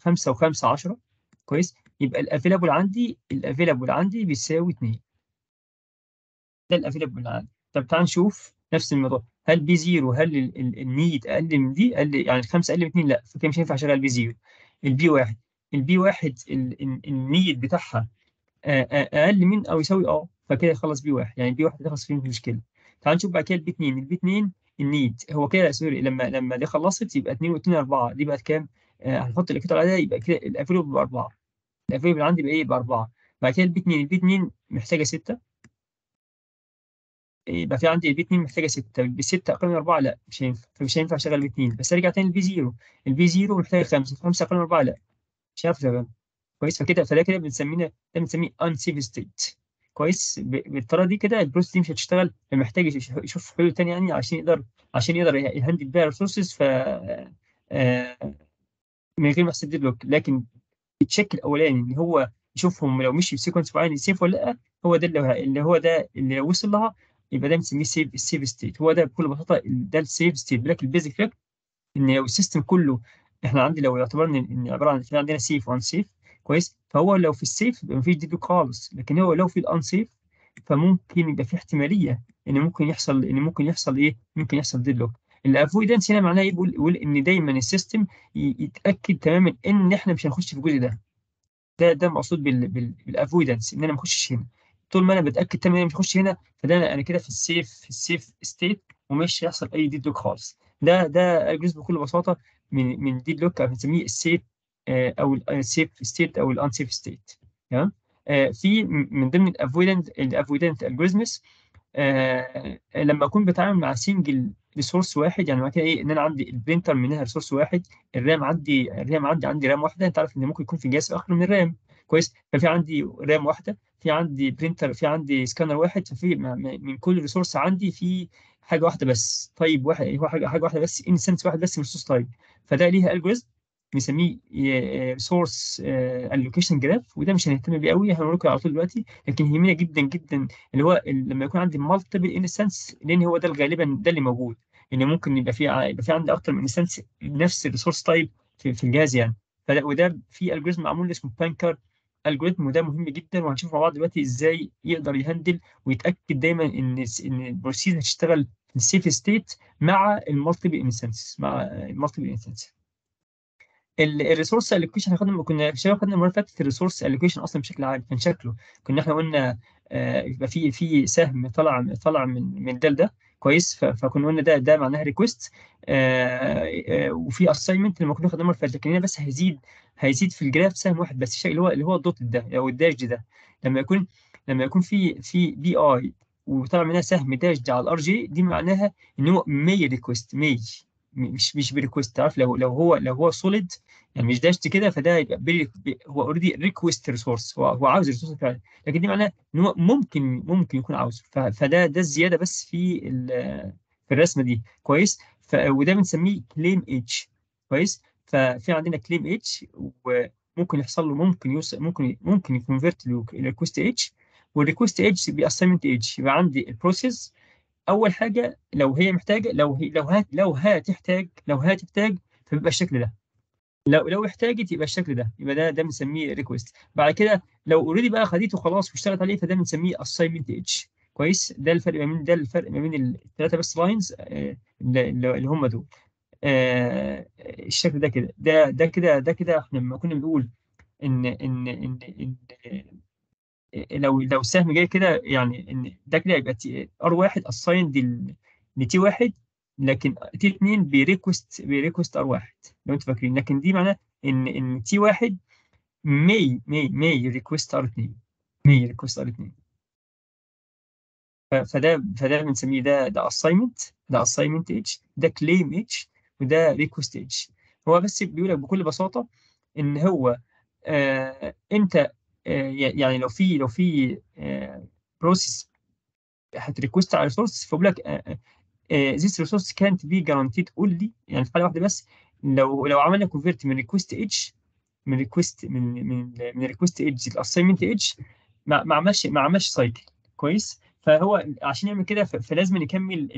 خمسة وخمسة عشرة. كويس؟ يبقى ال available عندي ال available عندي بيساوي اتنين. ده ال available عندي. طب تعال نشوف نفس الموضوع. هل P zero؟ هل ال- ال- ال need أقل من دي؟ أقل يعني الخمسة أقل من اتنين؟ لا فكده مش هينفع أشغل P zero. ال P واحد. ال P واحد ال- ال- ال need بتاعها آه، آه، أقل من أو يساوي آه فكده يخلص P واحد. يعني ال P واحد يخلص مفيش مشكلة. تعال نشوف بقى كده ال P 2 ال P 2 ال need هو كده sorry لما لما دي خلصت يبقى 2 و2 4 دي بقت كام؟ آه هنحط الاكتر عليها يبقى كده ال available بأربعة. ال available عندي يبقى إيه؟ بأربعة. بعد كده ال P 2 ال P 2 محتاجة 6 يبقى في عندي ال P 2 محتاجة 6 ال P 6 أقل من 4 لا مش هينفع فمش هينفع أشغل ال P 2 بس أرجع تاني لل P 0 ال P 0 محتاجة 5 5 أقل من 4 لا. مش هعرف أشغلها. كويس. فكده فده كده بنسميه ده بنسميه unsafe state. كويس. بالطريقة دي كده ال process دي مش هتشتغل. محتاج يش- يشوف حلول تانية يعني عشان يقدر عشان يقدر يه- ي handle بيها ال resources ف آه، من غير ما يحصل deadlock لكن ال check الأولاني ان هو يشوفهم لو مشي ب sequence معين safe ولا لأ هو ده اللي اللي هو ده اللي لو وصل لها يبقى ده بنسميه safe ال safe state هو ده بكل بساطة ده ال safe state لكن ال basic fact إن لو ال system كله إحنا عندي لو اعتبرنا ان عبارة عن في عندنا safe و unsafe كويس؟ فهو لو في ال safe يبقى مفيش deadlock خالص. لكن هو لو في ال unsafe فممكن يبقى في احتمالية إن ممكن يحصل إن ممكن يحصل إيه؟ ممكن يحصل deadlock ال avoidance هنا معناه يقول يقول إن دايما ال system يتأكد تماما إن إحنا مش هنخش في الجزء ده. ده ده مقصود بال بال بال avoidance إن أنا ما أخشش هنا. طول ما أنا بتأكد تماما إن مش هخش هنا فده أنا كده في ال safe في ال safe state ومش هيحصل أي deadlock خالص. ده ده جزء بكل بساطة من من deadlock بنسميه ال safe آه، أو ال safe state أو ال unsafe state تمام؟ آه، في من ضمن ال avoidance ال avoidance algorithms لما أكون بتعامل مع single resource واحد. يعني كده إيه؟ إن أنا عندي ال printer منها resource واحد ال RAM عندي ال RAM عندي عندي RAM واحدة. أنت عارف إن ممكن يكون في جهاز أكتر من RAM. كويس؟ ففي عندي RAM واحدة في عندي printer في عندي سكانر واحد. ففي من كل resource عندي في حاجة واحدة بس. طيب واحد هو حاجة حاجة واحدة بس instance واحد بس من resource طيب فده ليها algorithm بنسميه resource allocation graph وده مش هنهتم بيه قوي هنقول على طول دلوقتي. لكن يهمنا جدا جدا اللي هو لما يكون عندي multiple instance لأن هو ده غالبا ده اللي موجود. إن ممكن يبقى في يبقى في عندي أكتر من instance نفس ال resource type في, في الجهاز يعني. وده في algorithm معمول اسمه banker algorithm وده مهم جدا وهنشوف مع بعض دلوقتي إزاي يقدر ي handle ويتأكد دايما إن إن ال process هتشتغل في السيف ستيت مع المالتيبل انستنس مع المالتيبل انستنس الريسورس الوكيشن إحنا خدنا كنا شباب خدنا المرة اللي فاتت ال resource allocation أصلا بشكل عام كان شكله. كنا إحنا قلنا آه، يبقى في في سهم طلع طلع من من ده لده. كويس. فكنا قلنا ده ده معناها request وفي assignment لما كنا خدنا المره اللي فاتت لكن هنا بس هيزيد هيزيد في ال graph سهم واحد بس الشيء اللي هو اللي هو ال dot ده أو ال dash ده. لما يكون لما يكون في في P i وطلع منها سهم dash على ال R j دي معناها إن هو may request may مش مش ب request تعرف؟ لو لو هو لو هو solid يعني مش dashed كده فده يبقى بري هو already request resource هو هو عاوز resource فعلا. لكن دي معناه إن هو ممكن ممكن يكون عاوزه. فده ده الزيادة بس في في الرسمة دي. كويس؟ وده بنسميه claim edge كويس؟ ففي عندنا claim edge وممكن يحصل له ممكن يوصل ممكن ممكن ي convert له إلى request edge وال request edge ب assignment edge يبقى عندي ال process أول حاجة لو هي محتاجة لو هي لو هات لو هتحتاج لو هتحتاج فبيبقى الشكل ده. لو لو احتاجت يبقى الشكل ده يبقى ده ده بنسميه request بعد كده لو already بقى خديته خلاص واشتغلت عليه فده بنسميه assignment edge كويس؟ ده الفرق ما بين ده الفرق ما بين الثلاثه بس lines اللي اللي هم دول. آه، الشكل ده كده. ده ده كده ده كده إحنا لما كنا بنقول إن إن إن, إن لو لو السهم جاي كده يعني إن ده كده يبقى T R واحد assign ل T واحد لكن T 2 بي request بي request R واحد. لو أنتوا فاكرين. لكن دي معناه إن إن T واحد may may may request R 2 may request R 2 ف- فده فده بنسميه ده ده assignment ده assignment edge ده claim edge وده request edge هو بس بيقول لك بكل بساطة إن هو آه انت يعني لو في لو في آه process هت request على resource فبقول لك آه آه this resource can be granted only. يعني في حالة واحدة بس لو لو عملنا convert من request edge من request من من من request edge ال assignment edge ما عملش ما عملش cycle كويس؟ فهو عشان يعمل كده فلازم يكمل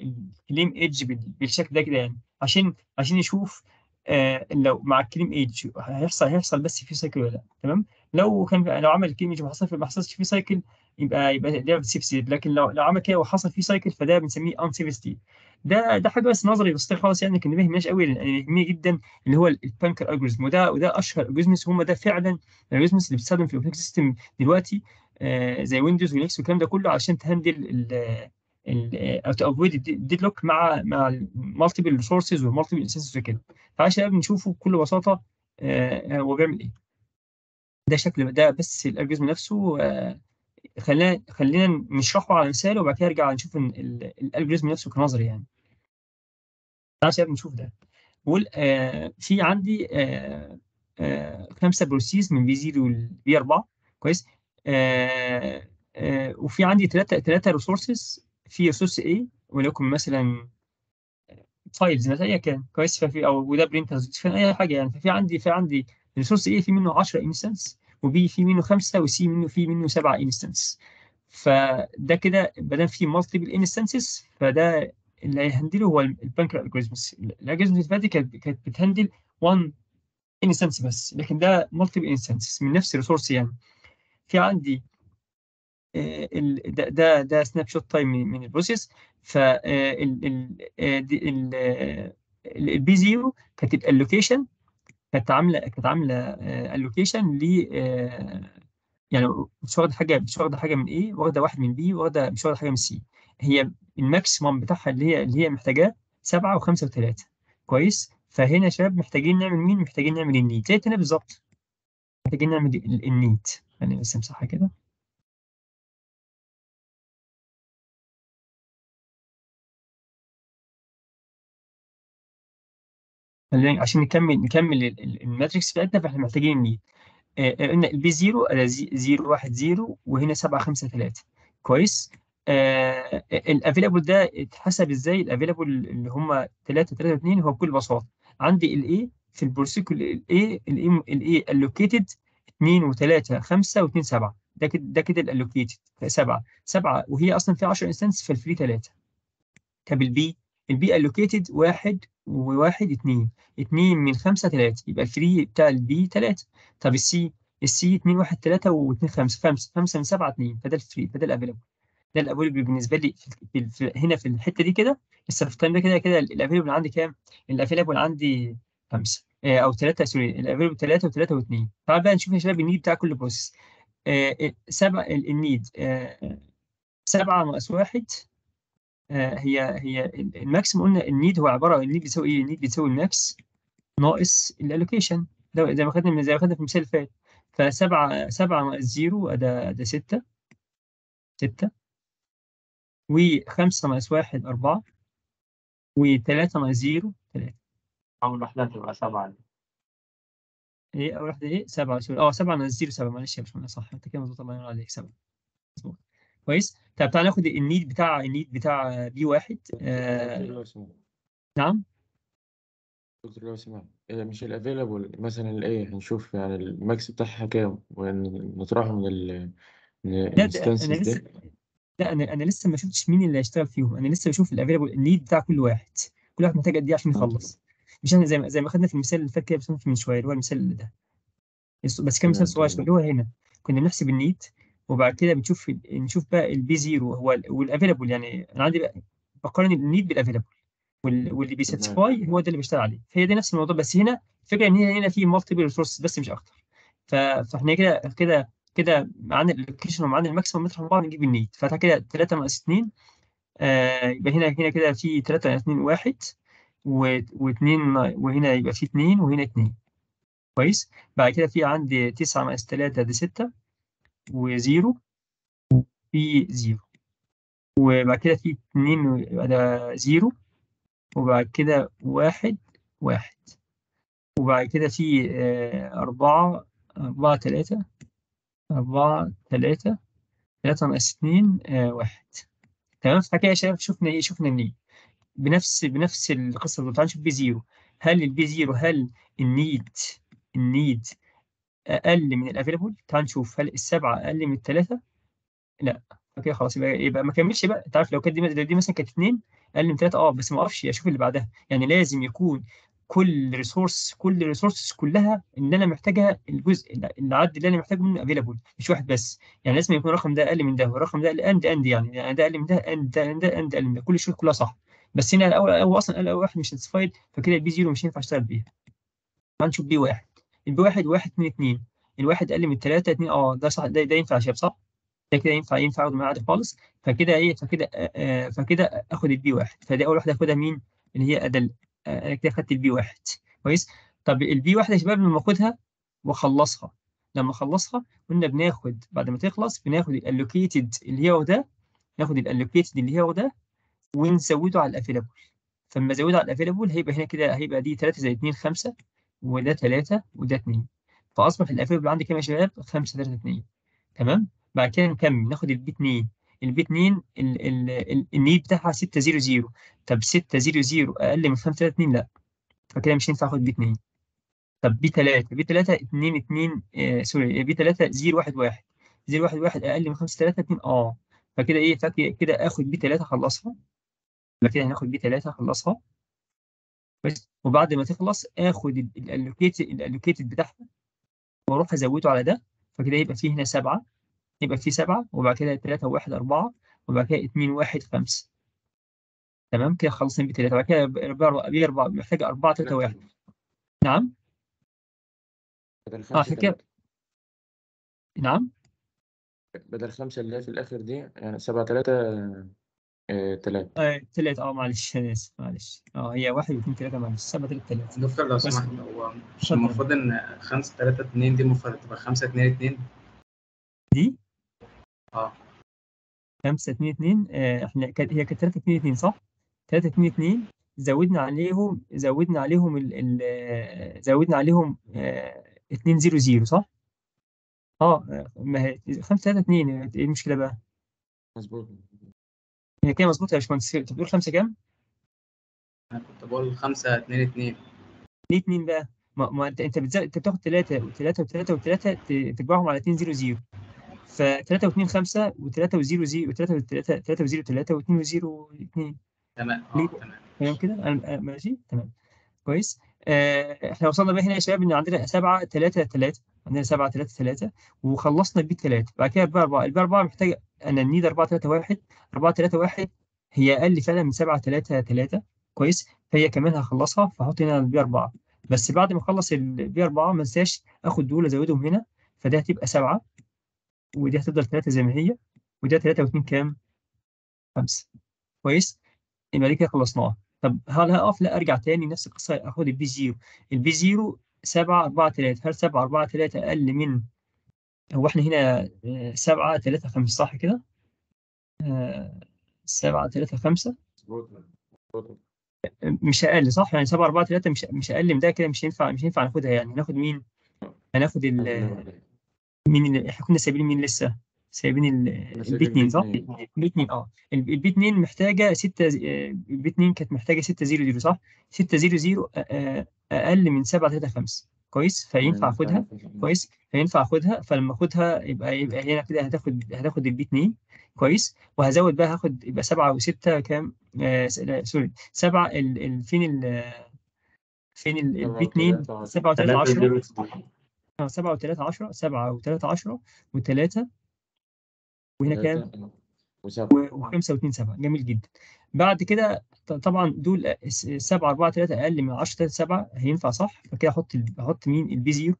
ال claim edge بالشكل ده كده يعني. عشان عشان يشوف آه لو مع ال claim edge هيحصل هيحصل بس في cycle ولا لا تمام؟ لو كان لو عمل ال claim edge وما حصل ما حصلش فيه cycle يبقى يبقى ده safe state لكن لو لو عمل كده وحصل فيه cycle فده بنسميه unsafe state ده ده حاجة بس نظري بسيطة خالص يعني لكن ما يهمناش قوي لأن يهمني جدا اللي هو ال banker algorithm وده وده أشهر algorithms هم ده فعلا ال algorithms اللي بتستخدم في ال operating system دلوقتي آه زي Windows و Linux والكلام ده كله عشان ت handle أو ت avoid ال deadlock مع مع ال multiple resources وال multiple instances وكده. فعشان نشوفه بكل بساطة آه هو بيعمل إيه. ده شكل ده بس ال algorithm نفسه آه خلينا خلينا نشرحه على مثال وبعد كده نرجع نشوف ال algorithm نفسه كنظري يعني. عشان نشوف ده. بقول آه في عندي آه آه خمسة process من P 0 ل P 4 كويس؟ آه آه وفي عندي ثلاثة ثلاثة resources في resource A وليكن مثلا files مثلا اي كان كويس ففي أو وده printers في أي حاجة يعني. ففي عندي في عندي resource A في منه 10 instance و B في منه خمسة و C منه في منه سبعة instance فده كده دام في multiple instances فده اللي هي handle ه هو ال banker algorithms ال algorithms اللي فاتت كانت بت handle 1 instance بس لكن ده multiple instances من نفس ال resource يعني. في عندي ده ده ده snapshot time من ال process ف ال P 0 كانت ال allocation كانت عاملة كانت عاملة allocation ل آه، يعني مش واخدة حاجة مش واخدة حاجة من A واخدة واحد من B واخدة مش واخدة حاجة من C هي ال maximum بتاعها اللي هي اللي هي محتاجاه سبعة وخمسة وثلاثه كويس؟ فهنا يا شباب محتاجين نعمل مين؟ محتاجين نعمل ال need. زي التاني بالظبط. محتاجين نعمل ال- need. يعني بس امسحها كده. عشان نكمل نكمل ال- ال- matrix بتاعتنا فإحنا محتاجين ال need آه، آه، قلنا ال P 0 على 0 1 0 وهنا 7 5 3 كويس؟ ال available ده اتحسب إزاي؟ ال available اللي هم 3 3 2 هو بكل بساطة. عندي ال A في البروسيكول ال A ال A allocated 2 و3 5 و2 7 ده كده ده كده ال allocated 7 7 وهي أصلا في 10 instance فال free 3 طب ال B ال B allocated 1 و1 2 2 من 5 3 يبقى ال free بتاع ال B 3 طب ال C ال C 2 1 3 و2 5 5 5 من 7 2 فده ال free فده ال available ده ال available بالنسبة لي في في هنا في الحتة دي كده. لسه في ال time ده كده كده ال available عندي كام؟ ال available عندي 5 أو 3 sorry ال available 3 و3 و2 تعال بقى نشوف يا شباب ال need بتاع كل process سبع ال need 7 ناقص 1 هي هي ال maximum قلنا ال need هو عبارة عن ال need بيساوي إيه؟ ال need بيساوي ال max ناقص ال allocation ده زي ما خدنا زي ما خدنا في المثال اللي فات. فسبعة سبعة ناقص zero ده ده ستة. ستة. وخمسة ناقص واحد أربعة. وتلاتة ناقص zero تلاتة.
أول واحدة هتبقى سبعة.
إيه؟ أول واحدة إيه؟ سبعة. sorry. أه سبعة ناقص zero سبعة. معلش يا باشمهندس صح. أنت كده مظبوط. الله ينور عليك. سبعة. مظبوط. كويس. طب تعالى ناخد ال need بتاع ال need بتاع P واحد. آه نعم.
دكتور لو سمحت مش ال available مثلا ال A هنشوف يعني ال max بتاعها كام ونطرحه من ال من
لا ال
instances
لسه لا أنا أنا لسه ما شفتش مين اللي هيشتغل فيهم. أنا لسه بشوف ال available ال need بتاع كل واحد. كل واحد محتاج قد إيه عشان يخلص. مش أنا زي ما زي ما خدنا في المثال اللي فات كده من شوية اللي هو المثال ده. بس كان مثال صغير شوية اللي هو هنا. كنا بنحسب ال need وبعد كده بنشوف نشوف بقى ال P zero هو وال available يعني أنا عندي بقارن ال need بال available واللي بي satisfy هو ده اللي بيشتغل عليه. فهي دي نفس الموضوع بس هنا الفكرة إن هنا هنا في multiple resource بس مش أكتر. فإحنا كده كده كده معانا ال allocation ومعانا ال maximum نطرح بعض نجيب ال need فده كده 3 ناقص 2 آه يبقى هنا هنا كده في 3 ناقص 2 1 و2 وهنا يبقى في 2 وهنا 2 كويس؟ بعد كده في عندي 9 ناقص 3 دي 6 و0 في 0 وبعد كده في 2 يبقى ده 0 وبعد كده 1 1 وبعد كده في 4 4 3 4 3 3 ناقص 2 1 تمام؟ فكده يا شباب شفنا إيه؟ شفنا ال need بنفس بنفس القصة بالظبط تعال نشوف P 0 هل ال P 0 هل ال need ال need أقل من ال available؟ تعال نشوف. هل السبعة أقل من الثلاثه لا. okay خلاص. يبقى يبقى ما كملش بقى. انت عارف لو كانت دي دي مثلا كانت اثنين أقل من ثلاثة آه بس ما أعرفش أشوف اللي بعدها. يعني لازم يكون كل resource كل resources كلها اللي أنا محتاجها الجزء العد اللي أنا محتاجه منه available مش واحد بس. يعني لازم يكون الرقم ده أقل من ده والرقم ده and and يعني. يعني ده أقل من ده and ده and ده and أقل من ده. كل الشروط كلها صح. بس هنا الأول هو أصلا الأول واحد مش satisfied فكده ال P zero مش هينفع أشتغل بيها. هنشوف P واحد. ال P واحد واحد اتنين اتنين. الواحد أقل من الثلاثه اتنين آه ده صح ده, ده ينفع يا شباب صح؟ ده كده ينفع ينفع اخده من خالص. فكده إيه فكده آه آه فكده أخد ال P واحد. فدي أول واحدة أخدها مين؟ اللي هي أدل آه كده خدت ال P واحد. كويس؟ طب ال P واحدة يا شباب لما أخدها وأخلصها. لما أخلصها كنا بناخد بعد ما تخلص بناخد ال allocated اللي هي واخداه ناخد ال allocated اللي هي واخداه ونزوده على ال available فلما أزوده على ال available هيبقى هنا كده هيبقى دي 3 زائد 2 5 وده 3 وده 2 فأصبح ال available عندي كام يا شباب؟ 5 3 2 تمام؟ بعد كده نكمل. ناخد ال P 2 ال P 2 ال need بتاعها 6 0 0 طب 6 0 0 أقل من 5 3 2 لأ. فكده مش هينفع أخد P 2 طب P 3 P 3 2 2 آه sorry. P 3 0 1 1 0 1 1 أقل من 5 3 2 آه. فكده إيه؟ فكده أخد P 3 أخلصها. يبقى كده هناخد P 3 أخلصها. بس. وبعد ما تخلص آخد ال allocated ال allocated بتاعها وأروح أزوده على ده. فكده يبقى فيه هنا 7 يبقى فيه 7 وبعد كده 3 و1 4 وبعد كده 2 1 5 تمام؟ كده خلصنا P 3 بعد كده P 4 محتاج 4 3 1 نعم؟
بدل
آه
خمسة
عشان كده نعم؟
بدل خمسة اللي هي في الآخر دي يعني سبعة تلاتة آه، تلاتة.
آه ثلاثة آه معلش أنا اسف معلش. آه هي واحد واثنين ثلاثة معلش. سبعة ثلاثة ثلاثة
دكتور لو. سمحت هو مش. المفروض إن خمسة تلاتة اتنين دي المفروض تبقى خمسة اتنين اتنين.
دي؟
آه.
خمسة اتنين اتنين. آه إحنا كانت هي كانت ثلاثة اتنين اتنين صح؟ ثلاثة اتنين اتنين. زودنا عليهم زودنا عليهم ال ال زودنا عليهم آه اتنين zero zero صح؟ آه آه، ما هي خمسة ثلاثة اتنين. إيه المشكلة بقى؟
مظبوط.
هي كده مظبوطة يا باشمهندس انت بتقول خمسة كام؟
أنا كنت بقول خمسة اتنين اتنين.
ليه اتنين بقى؟ ما, ما انت انت بتزود انت بتاخد ثلاثة وثلاثة وثلاثة وثلاثة تجمعهم على اتنين zero zero. فثلاثة واثنين خمسة وثلاثة و zero zero وثلاثة وثلاثة ثلاثة و zero ثلاثة واثنين و zero اثنين
تمام.
ليه؟
آه تمام.
تمام كده؟ أنا- ماشي. تمام. كويس. آه إحنا وصلنا بقى هنا يا شباب إن عندنا 7 3 3 عندنا 7 3 3 وخلصنا ال P 3 بعد كده ال P 4 ال P 4 محتاج أنا ال need 4 3 1 4 3 1 هي أقل فعلا من 7 3 3 كويس؟ فهي كمان هخلصها فاحط هنا ال P 4 بس بعد ما أخلص ال P 4 ما أنساش آخد دول أزودهم هنا. فده هتبقى 7 ودي هتفضل 3 زي ما هي. وده 3 و2 كام؟ 5 كويس؟ يبقى دي كده خلصناها. طب هل هقف؟ لا أرجع تاني نفس القصة أخد ال P 0 ال P 0 7 4 3 هل 7 4 3 أقل من هو إحنا هنا 7 3 5 صح كده؟ 7 3 5
مظبوط مظبوط
مش أقل صح؟ يعني 7 4 3 مش مش أقل من ده كده مش ينفع مش ينفع ناخدها يعني. ناخد مين؟ هناخد ال مين اللي إحنا كنا سايبين مين لسه؟ سايبين ال- البي 2 صح؟ البي 2 آه. البي البي 2 محتاجة 6 البي 2 كانت محتاجة 6 0 0 صح؟ 6 0 0 أقل من 7 3 5 كويس؟ فينفع أخدها؟ كويس؟ فينفع أخدها؟ فلما أخدها يبقى يبقى هنا كده هتاخد هتاخد ال P 2 كويس؟ وهزود بقى هاخد يبقى 7 و6 كام؟ آه sorry 7 ال ال فين ال فين ال P 2 7 و3 10 آه 7 و3 10 7 و3 10 و3 وهنا كام؟
وسبعة.
و5 و2 7 جميل جدا. بعد كده طبعا دول 7 4 3 أقل من 10 3 7 هينفع صح؟ فكده أحط أحط مين؟ ال P 0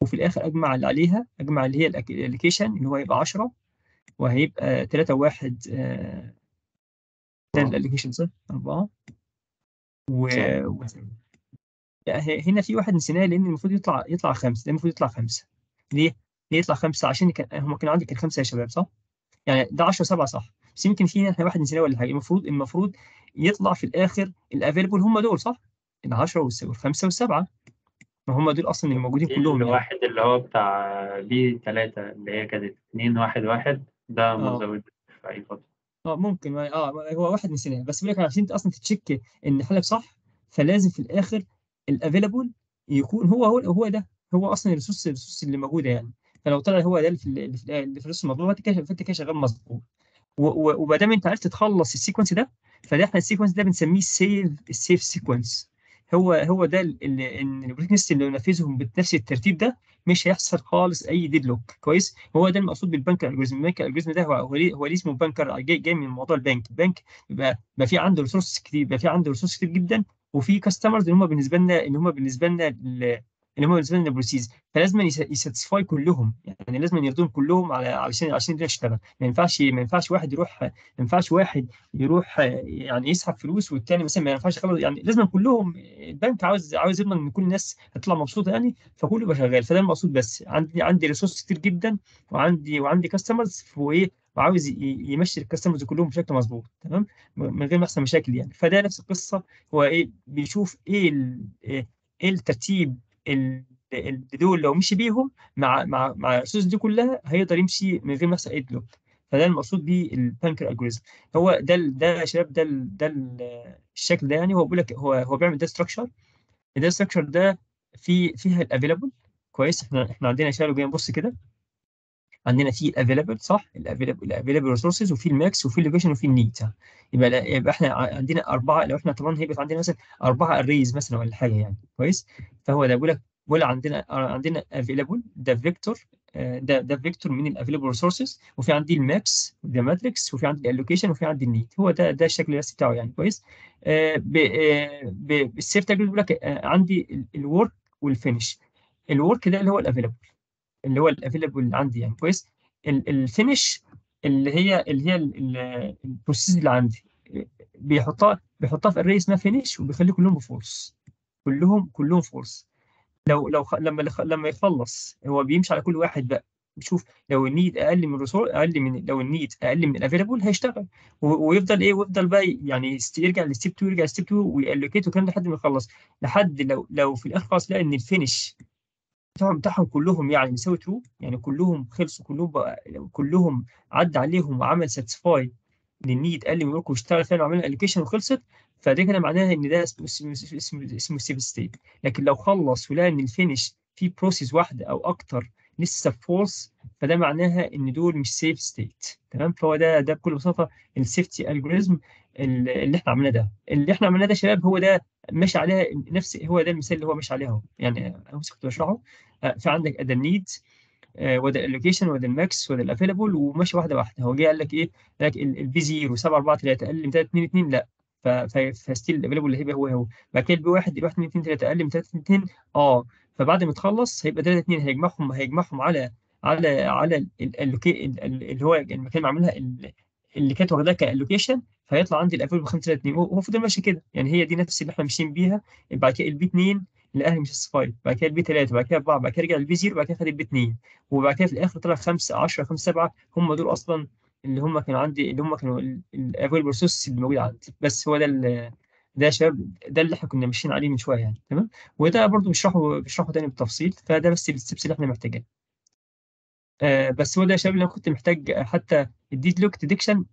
وفي الآخر أجمع اللي عليها أجمع اللي هي ال allocation اللي هو هيبقى 10 وهيبقى 3 1 ده ال allocation صح؟ 4 و هنا في واحد نسيناه لأن المفروض يطلع يطلع خمسة ده المفروض يطلع خمسة. ليه؟ ليه يطلع خمسة؟ عشان كان هم كانوا عندي كان خمسه يا شباب صح؟ يعني ده 10 7 صح؟ بس يمكن في هنا واحد نسيناه ولا حاجة. المفروض المفروض يطلع في الآخر ال available هم دول صح؟ ال 10 والخمسة والسبعة. ما هم دول أصلا اللي موجودين كلهم يعني.
الواحد اللي هو بتاع P 3 اللي هي كانت 2 1 1 ده
آه.
مزود في أي فترة.
آه ممكن. آه هو واحد نسيناه. بس بقول لك عشان أنت أصلا ت check إن حلك صح فلازم في الآخر ال available يكون هو هو هو ده. هو أصلا ال resource ال resource اللي موجودة يعني. فلو طلع هو ده اللي في ال- اللي في ال- اللي في ال resource المطلوب فأنت كده شغال مظبوط. وما دام أنت عرفت تخلص ال sequence ده فده إحنا ال sequence ده بنسميه safe ال safe sequence هو هو ده إن اللي ننفذهم بنفس الترتيب ده مش هيحصل خالص أي deadlock كويس؟ هو ده المقصود بال banker algorithm ال banker algorithm ده هو هو ليه, اسمه banker؟ جاي, جاي من موضوع البنك. البنك بيبقى بيبقى في عنده resource كتير بيبقى في عنده resource كتير جدا وفي customers اللي هم بالنسبة لنا اللي هم بالنسبة لنا اللي هم بالنسبة لنا process فلازم ي satisfy كلهم. يعني لازم يرضون كلهم على عشان ده يشتغل. ما ينفعش ما ينفعش واحد يروح ما ينفعش واحد يروح يعني يسحب فلوس والتاني مثلا ما ينفعش يخلص يعني لازم كلهم البنك عاوز عاوز يضمن إن كل الناس هتطلع مبسوطة يعني فكله يبقى شغال. فده المقصود بس. عندي عندي resource كتير جدا وعندي وعندي customers وإيه وعاوز يمشي ال customers كلهم بشكل مظبوط. تمام؟ من غير ما يحصل مشاكل يعني. فده نفس القصة. هو إيه بيشوف إيه إيه الترتيب ال- ال- دول لو مشي بيهم مع مع مع ال resource دي كلها هيقدر يمشي من غير ما يحصل أي deadlock فده المقصود بيه ال banker algorithm هو ده ده يا شباب ده ده ال- الشكل ده يعني. هو بيقول لك هو هو بيعمل ده structure ال data structure ده في فيها ال available كويس. إحنا إحنا عندنا يا شباب لو جينا نبص كده. عندنا في الافيلابل صح؟ الافيلابل الافيلابل ريسورسز وفي الماكس وفي اللوكيشن وفي النيد يبقى يبقى إحنا عندنا أربعة لو إحنا طبعا هيبقى عندنا مثلا أربعة arrays مثلا ولا حاجة يعني كويس؟ فهو ده بيقول لك بيقول عندنا عندنا available ده vector ده ده vector من ال available resources وفي عندي ال max ده matrix وفي عندي ال allocation وفي عندي ال need هو ده ده الشكل الرسمي بتاعه يعني كويس؟ آه، آه، بال safe state بيقول لك آه، عندي ال work وال finish ال work ده اللي هو ال available اللي هو ال available اللي عندي يعني كويس. ال finish اللي هي اللي هي ال process اللي عندي بيحطها بيحطها في array اسمها finish وبيخلي كلهم ب false. كلهم كلهم false. لو لو. لما لما يخلص هو بيمشي على كل واحد بقى. بيشوف لو ال need أقل من ال resource أقل من لو ال need أقل من ال available هيشتغل. ويفضل إيه؟ ويفضل بقى يعني يرجع ل step 2 يرجع ل step 2 وي allocate والكلام ده لحد ما يخلص. لحد لو لو في الآخر خلاص لقى إن ال finish بتاعهم بتاعهم كلهم يعني بيساوي true يعني كلهم خلصوا كلهم كلهم عدى عليهم وعمل satisfy لل need قال لي ملوك واشتغل فعلا وعمل allocation وخلصت. فده كده معناها إن ده اسمه اسمه, اسمه safe state لكن لو خلص ولقى إن ال finish في process واحدة أو أكتر لسه false فده معناها إن دول مش safe state تمام؟ فهو ده ده بكل بساطة ال safety algorithm اللي إحنا عملناه ده. اللي إحنا عملناه ده شباب هو ده ماشي عليها نفس هو ده المثال اللي هو ماشي عليه أهو. يعني أنا كنت بشرحه. آه، في عندك ادى النيد وده اللوكيشن وده الماكس وده الافيلابل وماشي واحدة واحدة. هو جه قال لك إيه؟ قال لك ال P 0 7 4 3 أقل من 3 2 2 لا. ف still ال available اللي هيبقى هو هو بعد كده ال P 1 الواحد 2 2 3 أقل من 3 2 2 آه. فبعد ما تخلص هيبقى 3 2 هيجمعهم هيجمعهم على على على اللي هو المكان اللي عاملها ال- اللي كانت واخداها ك allocation فهيطلع عندي ال available 5 3 2 هو فضل ماشي كده. يعني هي دي نفس اللي إحنا ماشيين بيها. بعد كده ال P 2 الاهلي مش satisfy بعد كده ال P 3 بعد كده 4 بعد كده رجع ال P 0 بعد كده خد ال P 2 وبعد كده في الآخر طلع 5 10 5 7 هم دول أصلا اللي هم كانوا عندي اللي هم كانوا ال available resource اللي موجود عندي. بس هو ده ال- ده يا شباب ده اللي إحنا كنا ماشيين عليه من شوية يعني تمام؟ وده برضو بيشرحه بيشرحه تاني بالتفصيل فده بس ال steps اللي إحنا محتاجينها. آه بس هو ده يا شباب اللي أنا كنت محتاج حتى ال deadlock detection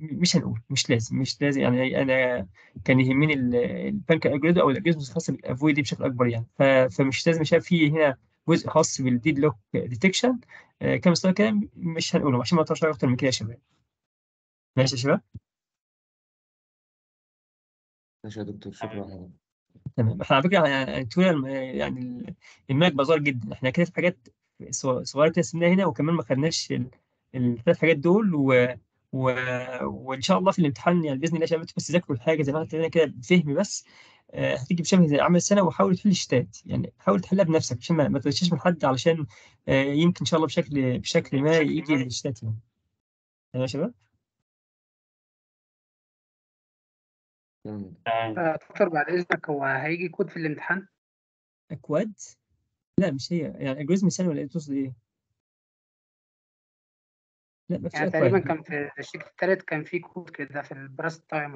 مش هنقول مش لازم مش لازم يعني أنا كان يهمني ال banker algorithm أو ال algorithm الخاصة بال avoid دي بشكل أكبر يعني فمش لازم شايف فيه هنا جزء خاص بال deadlock detection. كام سؤال كده مش هنقوله عشان ما اطولش أكتر من كده يا شباب. ماشي يا شباب؟
ماشي يا دكتور شكرا. حضرتك
تمام. إحنا على فكرة يعني التويل يعني الماك بازار جدا. إحنا كده في حاجات صغ- صغيرة كده سنها هنا وكمان ما خدناش ال- الثلاث حاجات دول و... و... وإن شاء الله في الامتحان يعني بإذن الله شباب بس تذاكروا الحاجة زي ما إحنا كده بفهم بس آه، هتيجي بشبه زي عمل السنة وحاول تحل شتات يعني حاول تحلها بنفسك عشان ما, ما تغشش من حد علشان آه، يمكن إن شاء الله بشكل بشكل ما يجي الشتات يعني. تمام يا شباب؟
تمام.
آه، دكتور بعد إذنك. هو هيجي كود في الامتحان؟
أكواد؟ لا مش هي. يعني algorithm الثاني ولا إيه؟ تقصد إيه؟ لا
يعني تقريبا كان في ال sheet التالت كان في كود كده في ال burst time